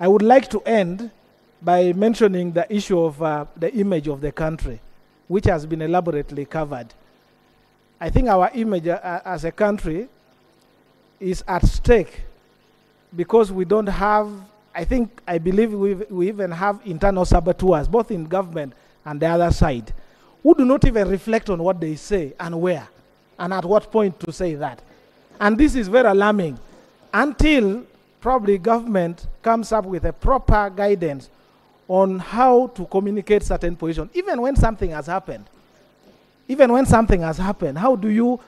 I would like to end by mentioning the issue of uh, the image of the country, which has been elaborately covered. I think our image uh, as a country is at stake because we don't have, I think, I believe we we even have internal saboteurs, both in government and the other side, who do not even reflect on what they say and where and at what point to say that. And this is very alarming until probably government comes up with a proper guidance on how to communicate certain positions, even when something has happened. Even when something has happened, how do you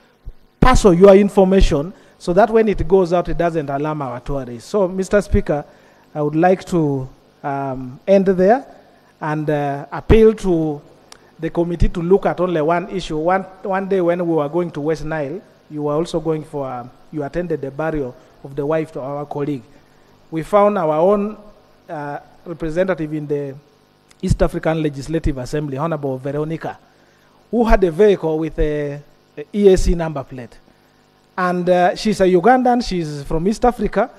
pass on your information so that when it goes out, it doesn't alarm our tourists? So, Mr. Speaker, I would like to um, end there and uh, appeal to the committee to look at only one issue. One, one day when we were going to West Nile, you were also going for, um, you attended the burial of the wife to our colleague. We found our own uh, representative in the East African Legislative Assembly, Honorable Veronica, who had a vehicle with a, a EAC number plate. And uh, she's a Ugandan, she's from East Africa,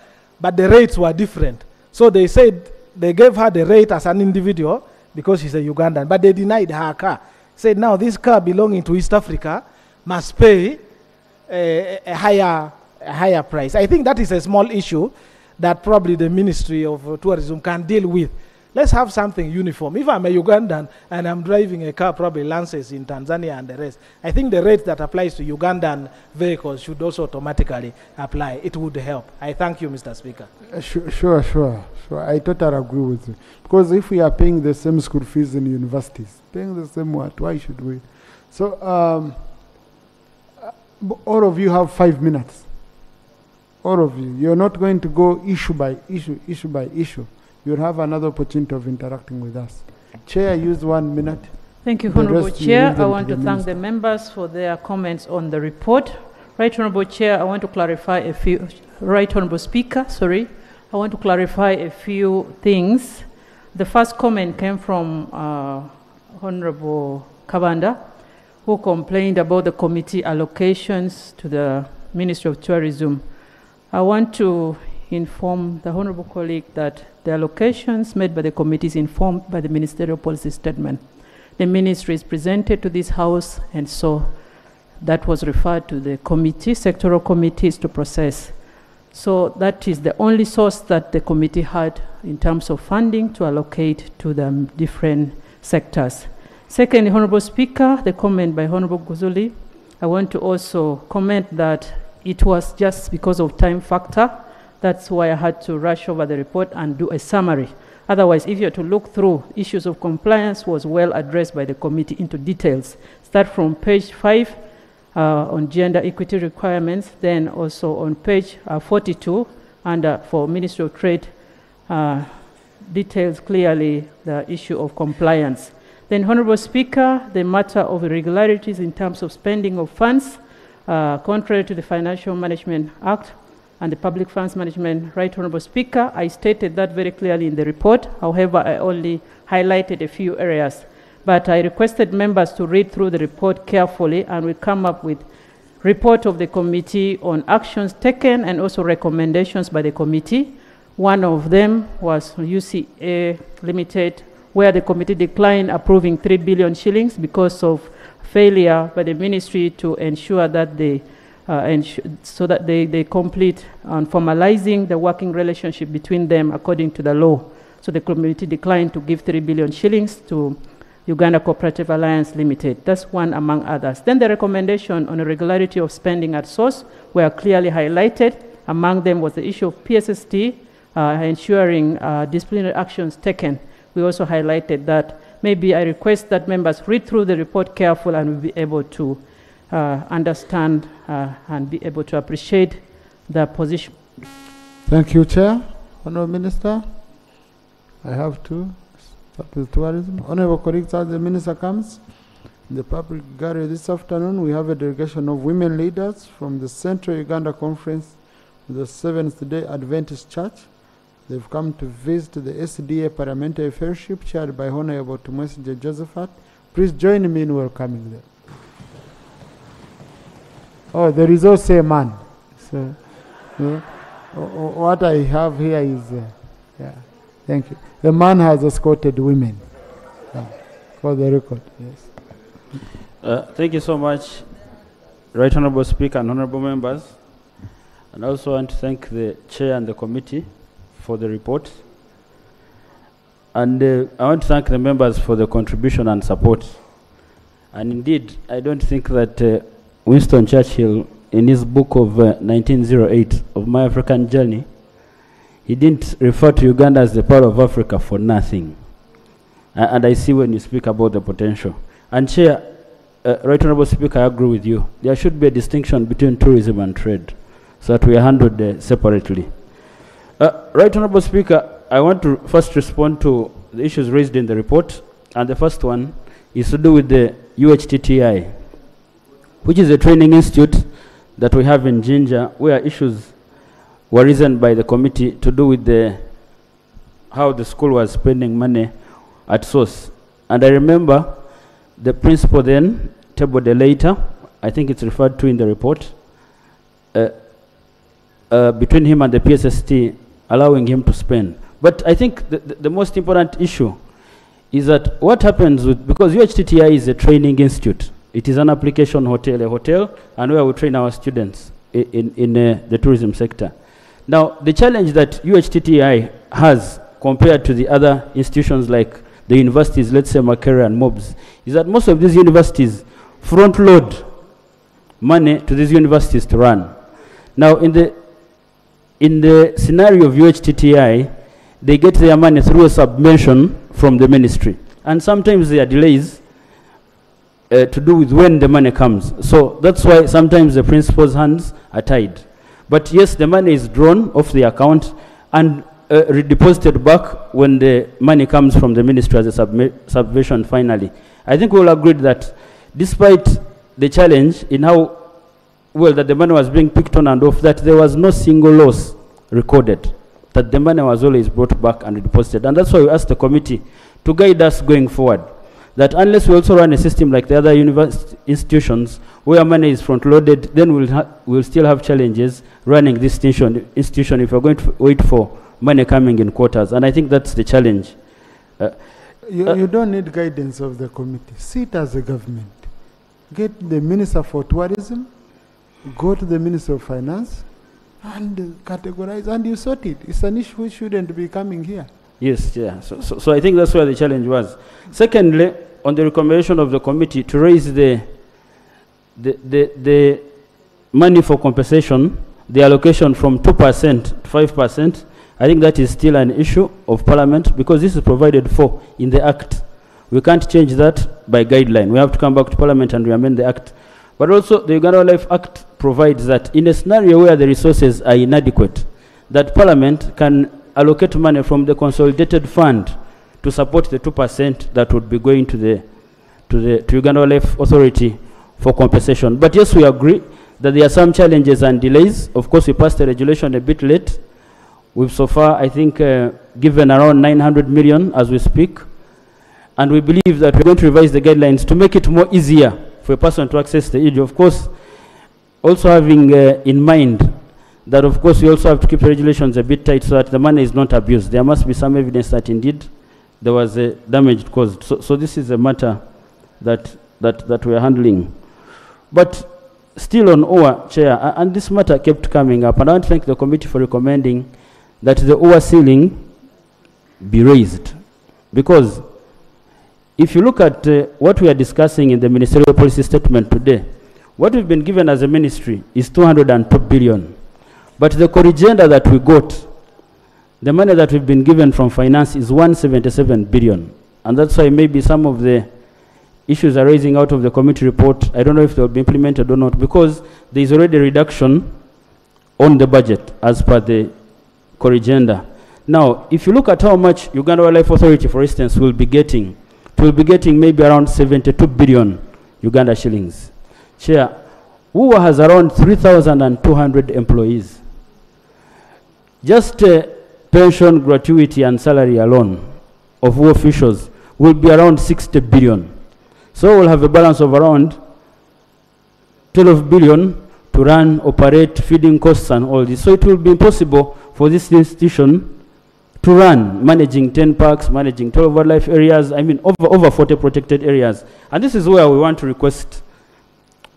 but the rates were different. So they said they gave her the rate as an individual because she's a Ugandan, but they denied her car. Said now this car belonging to East Africa must pay a, higher a higher price. I think that is a small issue that probably the Ministry of uh, Tourism can deal with. Let's have something uniform. If I'm a Ugandan and I'm driving a car, probably Lances in Tanzania and the rest, I think the rate that applies to Ugandan vehicles should also automatically apply. It would help. I thank you, Mr. Speaker. Uh, Sure, sure, sure, sure. I totally agree with you. Because if we are paying the same school fees in universities, paying the same what, why should we? So, um, all of you have five minutes. All of you. You're not going to go issue by issue, issue by issue. You'll have another opportunity of interacting with us. Chair, use one minute. Thank you, Honorable Chair. I want the to thank the members for their comments on the report. Right Honorable Chair, I want to clarify a few, Right Honorable Speaker, sorry. I want to clarify a few things. The first comment came from uh, Honorable Kabanda, who complained about the committee allocations to the Ministry of Tourism. I want to inform the honorable colleague that the allocations made by the committee is informed by the ministerial policy statement. The ministry is presented to this house, and so that was referred to the committee, sectoral committees to process. So that is the only source that the committee had in terms of funding to allocate to the different sectors. Second, Honorable Speaker, the comment by Honorable Guzuli, I want to also comment that it was just because of time factor. That's why I had to rush over the report and do a summary. Otherwise, if you're to look through, issues of compliance was well addressed by the committee into details. Start from page five uh, on gender equity requirements, then also on page uh, 42 under for Ministry of Trade uh, details clearly the issue of compliance. Then, Honorable Speaker, the matter of irregularities in terms of spending of funds, uh, contrary to the Financial Management Act and the Public Funds Management Right, Honorable Speaker, I stated that very clearly in the report. However, I only highlighted a few areas. But I requested members to read through the report carefully and we come up with report of the committee on actions taken and also recommendations by the committee. One of them was UCA Limited, where the committee declined approving 3 billion shillings because of failure by the ministry to ensure that they, uh, so that they, they complete on formalizing the working relationship between them according to the law. So the committee declined to give 3 billion shillings to Uganda Cooperative Alliance Limited. That's one among others. Then the recommendation on irregularity of spending at source were clearly highlighted. Among them was the issue of PSST, uh, ensuring uh, disciplinary actions taken. We also highlighted that. Maybe I request that members read through the report carefully and will be able to uh, understand uh, and be able to appreciate the position. Thank you, Chair. Honorable Minister, I have to start with tourism. Honorable colleagues, as the Minister comes, in the public gallery this afternoon, we have a delegation of women leaders from the Central Uganda Conference the Seventh Day Adventist Church. They've come to visit the SDA Parliamentary Fellowship chaired by Honorable Tumwesigye Josephat. Please join me in welcoming them. Oh, there is also a man. So, yeah. What I have here is, uh, yeah, thank you. The man has escorted women. Yeah, for the record, yes. Uh, thank you so much, Right Honorable Speaker and Honorable Members. And I also want to thank the Chair and the committee for the report. And uh, I want to thank the members for the contribution and support. And indeed, I don't think that uh, Winston Churchill, in his book of uh, 1908 of My African Journey, he didn't refer to Uganda as the pearl of Africa for nothing. And I see when you speak about the potential. And Chair, uh, Right Honorable Speaker, I agree with you. There should be a distinction between tourism and trade so that we are handled uh, separately. Uh, right Honorable Speaker, I want to first respond to the issues raised in the report. And the first one is to do with the UHTTI, which is a training institute that we have in Jinja where issues were raised by the committee to do with the how the school was spending money at source. And I remember the principal then tabled a letter, I think it's referred to in the report, uh, uh, between him and the PSST, allowing him to spend. But I think the, the, the most important issue is that what happens with, because UHTTI is a training institute, it is an application hotel, a hotel, and where we train our students i- in, in uh, the tourism sector. Now, the challenge that UHTTI has compared to the other institutions like the universities, let's say Makerere and MUBS, is that most of these universities front load money to these universities to run. Now, in the, in the scenario of UHTTI, they get their money through a subvention from the ministry. And sometimes there are delays uh, to do with when the money comes. So that's why sometimes the principal's hands are tied. But yes, the money is drawn off the account and uh, redeposited back when the money comes from the ministry as a submi- subvention finally. I think we'll agree that despite the challenge in how well that the money was being picked on and off, that there was no single loss recorded, that the money was always brought back and deposited. And that's why we asked the committee to guide us going forward that unless we also run a system like the other university institutions where money is front loaded, then we'll, ha- we'll still have challenges running this institution, institution if we're going to wait for money coming in quarters. And I think that's the challenge. Uh, You, you don't need guidance of the committee. Sit as a government. Get the Minister for Tourism, go to the Minister of Finance, and categorize, and you sort it. It's an issue which shouldn't be coming here. Yes, yeah. So, so, so I think that's where the challenge was. Secondly, on the recommendation of the committee to raise the, the, the, the money for compensation, the allocation from 2% to 5%, I think that is still an issue of parliament because this is provided for in the act. We can't change that by guideline. We have to come back to parliament and amend the act. But also, the Uganda Wildlife Act provides that in a scenario where the resources are inadequate, that parliament can allocate money from the consolidated fund to support the 2% that would be going to the to the to Uganda Wildlife Authority for compensation. But yes, we agree that there are some challenges and delays. Of course, we passed the regulation a bit late. We've so far, I think, uh, given around 900 million as we speak. And we believe that we're going to revise the guidelines to make it more easier for a person to access the aid. Of course, also having uh, in mind that, of course, we also have to keep regulations a bit tight so that the money is not abused. There must be some evidence that indeed there was a damage caused. So, so this is a matter that, that, that we are handling. But still on UWA, Chair, and this matter kept coming up, and I want to thank the committee for recommending that the UWA ceiling be raised. Because if you look at uh, what we are discussing in the ministerial policy statement today, what we've been given as a ministry is 202 billion. But the corrigenda that we got, the money that we've been given from finance is 177 billion. And that's why maybe some of the issues arising out of the committee report. I don't know if they'll be implemented or not, because there is already a reduction on the budget as per the corrigenda. Now, if you look at how much Uganda Wildlife Authority, for instance, will be getting, it will be getting maybe around 72 billion Uganda shillings. Chair, UWA has around 3,200 employees. Just uh, pension, gratuity, and salary alone of UWA officials will be around 60 billion. So we'll have a balance of around 12 billion to run, operate, feeding costs, and all this. So it will be impossible for this institution to run, managing 10 parks, managing 12 wildlife areas, I mean, over, over 40 protected areas. And this is where we want to request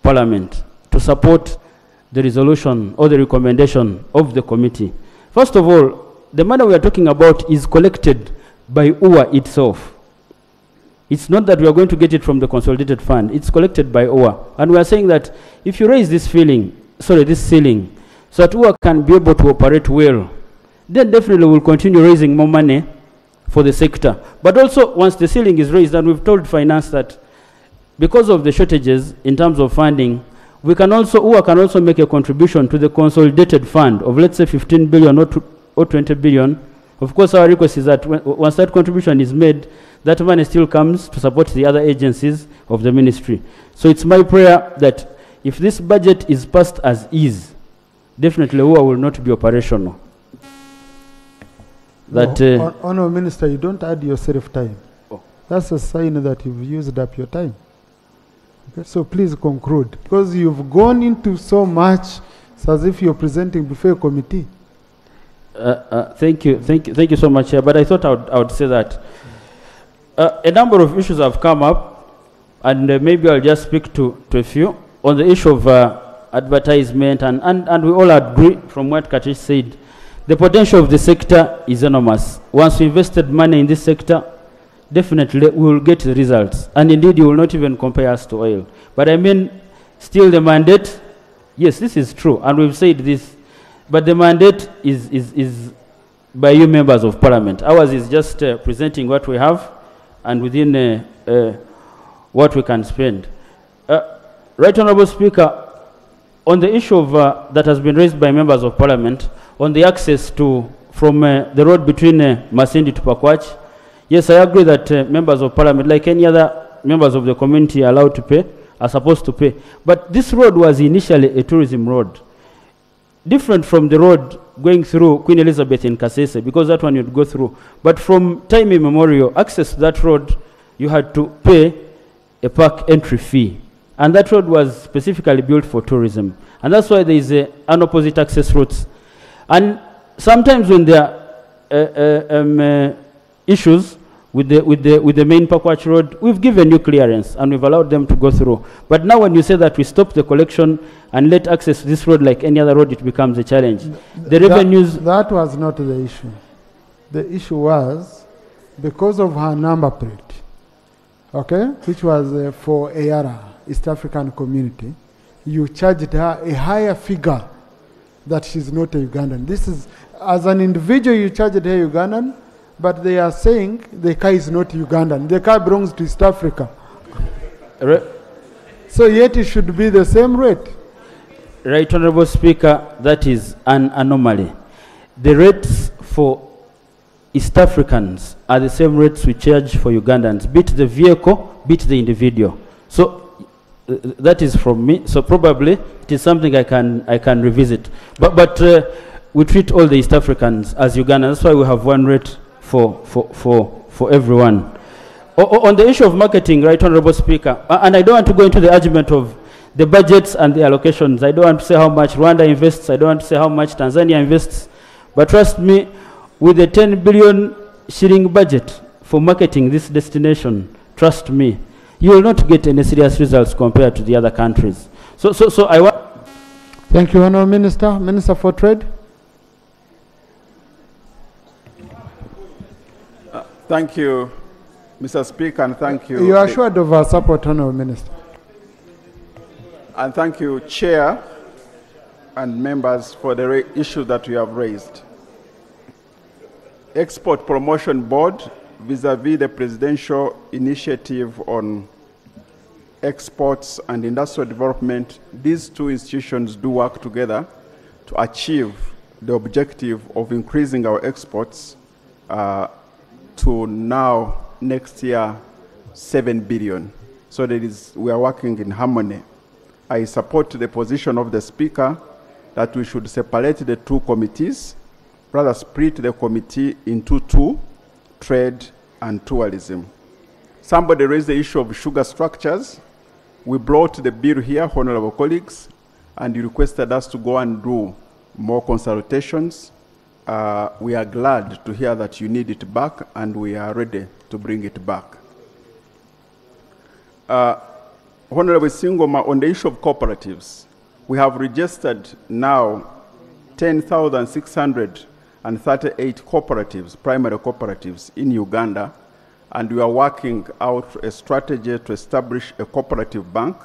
Parliament to support the resolution or the recommendation of the committee. First of all, the money we are talking about is collected by UWA itself. It's not that we are going to get it from the consolidated fund. It's collected by UWA. And we are saying that if you raise this feeling, sorry, this ceiling, so that UWA can be able to operate well, then definitely we'll continue raising more money for the sector. But also, once the ceiling is raised, and we've told finance that because of the shortages in terms of funding, we can also, UWA can also make a contribution to the consolidated fund of, let's say, 15 billion or, or 20 billion. Of course, our request is that when, once that contribution is made, that money still comes to support the other agencies of the ministry. So it's my prayer that if this budget is passed as is, definitely UWA will not be operational. That, No, uh, Hon- Honourable Minister, you don't add yourself time. That's a sign that you've used up your time. Okay, so please conclude, because you've gone into so much, it's as if you're presenting before a committee. Uh, uh, thank you, thank you, thank you so much. But I thought I would, I would say that uh, a number of issues have come up, and uh, maybe I'll just speak to, to a few on the issue of uh, advertisement, and, and, and we all agree from what Katish said The potential of the sector is enormous. Once we invested money in this sector, definitely we will get the results. And indeed, you will not even compare us to oil. But I mean, still the mandate, yes, this is true, and we've said this, but the mandate is, is, is by you members of parliament. Ours is just uh, presenting what we have and within uh, uh, what we can spend. Uh, right Honorable Speaker, on the issue of, uh, that has been raised by members of parliament on the access to from uh, the road between Masindi to Pakwach, yes, I agree that uh, members of parliament, like any other members of the community, are allowed to pay, are supposed to pay. But this road was initially a tourism road, different from the road going through Queen Elizabeth in Kasese, because that one you'd go through. But from time immemorial, access to that road, you had to pay a park entry fee. And that road was specifically built for tourism. And that's why there is a, an opposite access routes. And sometimes when there are uh, uh, um, uh, issues with the, with, the, with the main Pakwach road, we've given you clearance and we've allowed them to go through. But now when you say that we stop the collection and let access to this road like any other road, it becomes a challenge. The That- revenues... That was not the issue. The issue was because of her number plate, okay, which was uh, for ARA, East African Community, you charged her a higher figure that she's not a Ugandan. This is, as an individual, you charged her Ugandan, but they are saying the car is not Ugandan. The car belongs to East Africa. so yet it should be the same rate. Right, Honorable Speaker, that is an anomaly. The rates for East Africans are the same rates we charge for Ugandans, beat the vehicle, beat the individual. So uh, that is from me. So probably it is something I can I can revisit. But but uh, we treat all the East Africans as Ugandans. That's why we have one rate for for for for everyone. O- on the issue of marketing, right, Honorable Speaker, and I don't want to go into the argument of the budgets and the allocations. I don't want to say how much Rwanda invests. I don't want to say how much Tanzania invests. But trust me, with a 10 billion shilling budget for marketing this destination, trust me, you will not get any serious results compared to the other countries. So, so, so I want. Thank you, Honourable Minister. Minister for Trade. Thank you, Mr. Speaker, and thank you. You are assured of our support, Honourable Minister. And thank you, Chair and members, for the issue that you have raised. Export Promotion Board vis-à-vis the presidential initiative on exports and industrial development, these two institutions do work together to achieve the objective of increasing our exports uh, to now next year 7 billion. So that is, we are working in harmony. I support the position of the Speaker that we should separate the two committees, rather split the committee into two, trade and tourism. Somebody raised the issue of sugar structures. We brought the bill here, honorable colleagues, and you requested us to go and do more consultations. Uh, we are glad to hear that you need it back, and we are ready to bring it back. Uh, Honorable Singoma, on the issue of cooperatives, we have registered now 10,638 cooperatives, primary cooperatives in Uganda, and we are working out a strategy to establish a cooperative bank.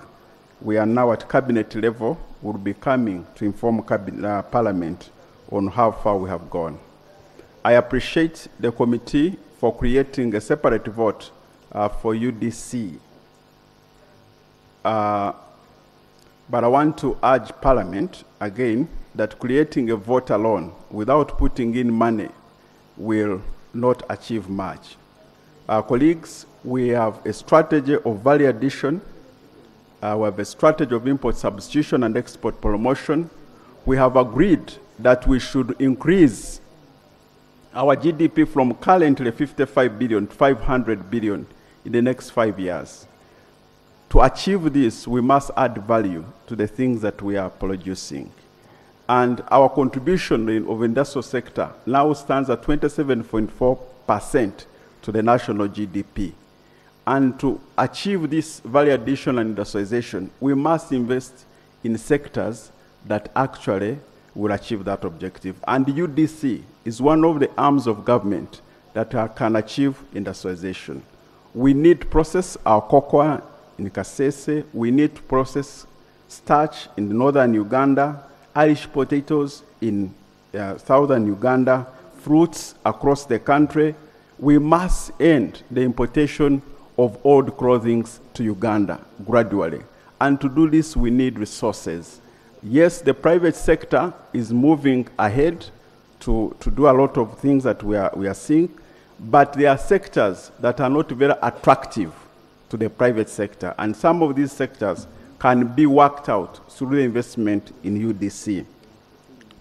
We are now at cabinet level. We'll be coming to inform cabinet, uh, Parliament on how far we have gone. I appreciate the committee for creating a separate vote uh, for UDC. Uh, but I want to urge Parliament again that creating a vote alone without putting in money will not achieve much. Our colleagues, we have a strategy of value addition, uh, we have a strategy of import substitution and export promotion. We have agreed that we should increase our GDP from currently 55 billion to 500 billion in the next five years. To achieve this, we must add value to the things that we are producing. And our contribution in, of industrial sector now stands at 27.4% to the national GDP. And to achieve this value addition and industrialization, we must invest in sectors that actually will achieve that objective. And UDC is one of the arms of government that can achieve industrialization. We need to process our cocoa in Kasese. We need to process starch in northern Uganda, Irish potatoes in uh, southern Uganda, fruits across the country. We must end the importation of old clothing to Uganda gradually. And to do this, we need resources. Yes, the private sector is moving ahead to, to do a lot of things that we are, we are seeing, but there are sectors that are not very attractive to the private sector. And some of these sectors can be worked out through the investment in UDC.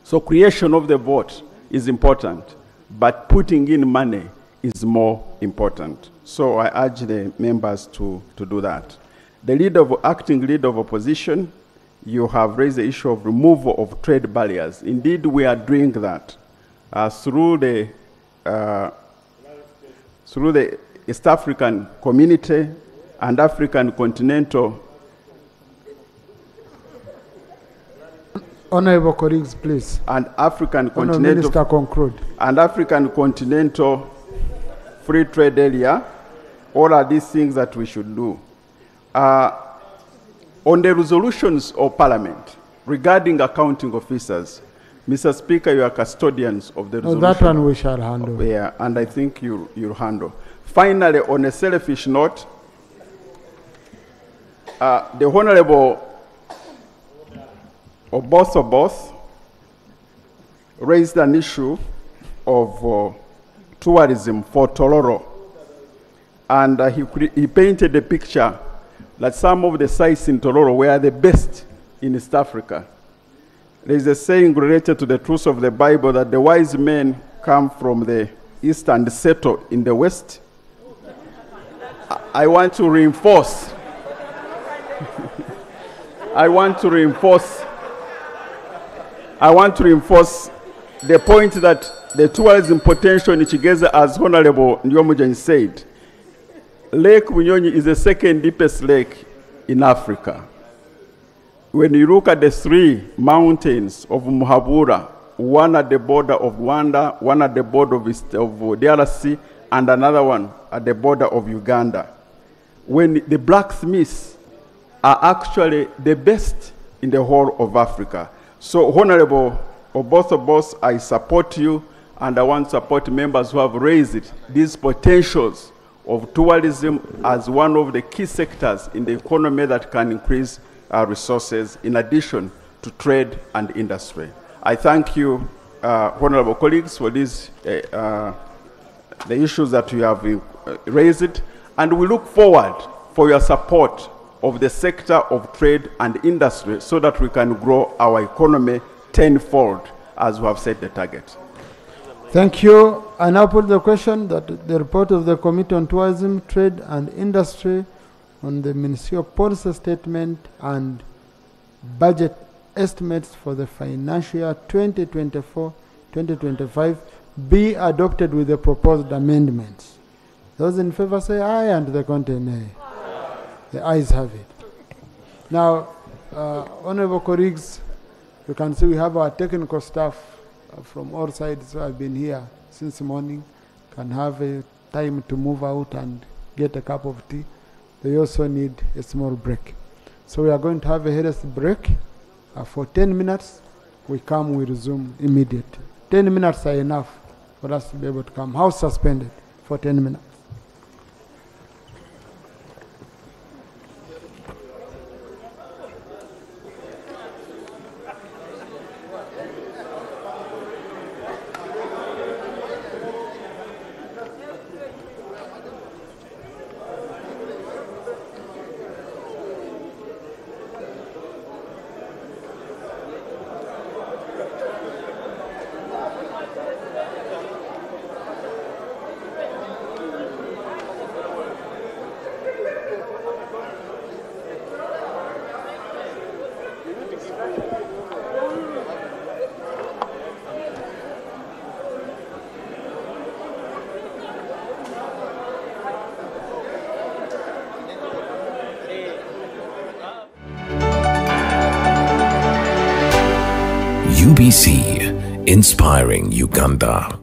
So creation of the vote is important, but putting in money is more important. So I urge the members to, to do that. The leader of acting leader of opposition, you have raised the issue of removal of trade barriers. Indeed, we are doing that uh, through the uh, through the East African community and African continental Honorable colleagues, please. and African Honorable continental Minister, conclude. and African continental free trade area. All are these things that we should do. Uh, on the resolutions of Parliament regarding accounting officers, Mr. Speaker, you are custodians of the No, resolution. that one we shall handle. Yeah, and I think you, you'll handle. Finally, on a selfish note, uh, the Honorable Oboth raised an issue of uh, tourism for Tororo. And uh, he, he painted a picture that some of the sites in Tororo were the best in East Africa. There is a saying related to the truth of the Bible that the wise men come from the east and settle in the west. I- want to reinforce. I want to reinforce. I want to reinforce the point that the tourism potential in Kigezi, as Honorable Ndiomujan said, Lake Bunyonyi is the second deepest lake in Africa. When you look at the three mountains of Muhabura, one at the border of Rwanda, one at the border of, East, of DRC, and another one at the border of Uganda, when the blacksmiths are actually the best in the whole of Africa. So, Honorable Oboth Oboth, I support you, and I want to support members who have raised these potentials of tourism as one of the key sectors in the economy that can increase our resources in addition to trade and industry. I thank you, uh, honorable colleagues, for these uh, uh, the issues that you have uh, raised, and we look forward for your support of the sector of trade and industry so that we can grow our economy tenfold as we have set the target. Thank you. I now put the question that the report of the Committee on Tourism, Trade and Industry on the Ministerial Policy Statement and Budget Estimates for the financial year 2024-2025 be adopted with the proposed amendments. Those in favor say aye and the contrary nay. The ayes have it. Now, uh, honorable colleagues, you can see we have our technical staff from all sides who have been here since morning, can have a time to move out and get a cup of tea. They also need a small break. So we are going to have a health break uh, for 10 minutes. We come, we resume immediately. 10 minutes are enough for us to be able to come. House suspended for 10 minutes. Inspiring Uganda.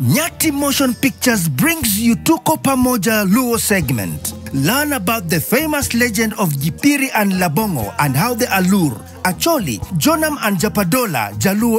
Nyati Motion Pictures brings you Tuko Pamoja Luo segment. Learn about the famous legend of Jipiri and Labongo and how the Alur, Acholi, Jonam and Japadola, Jaluo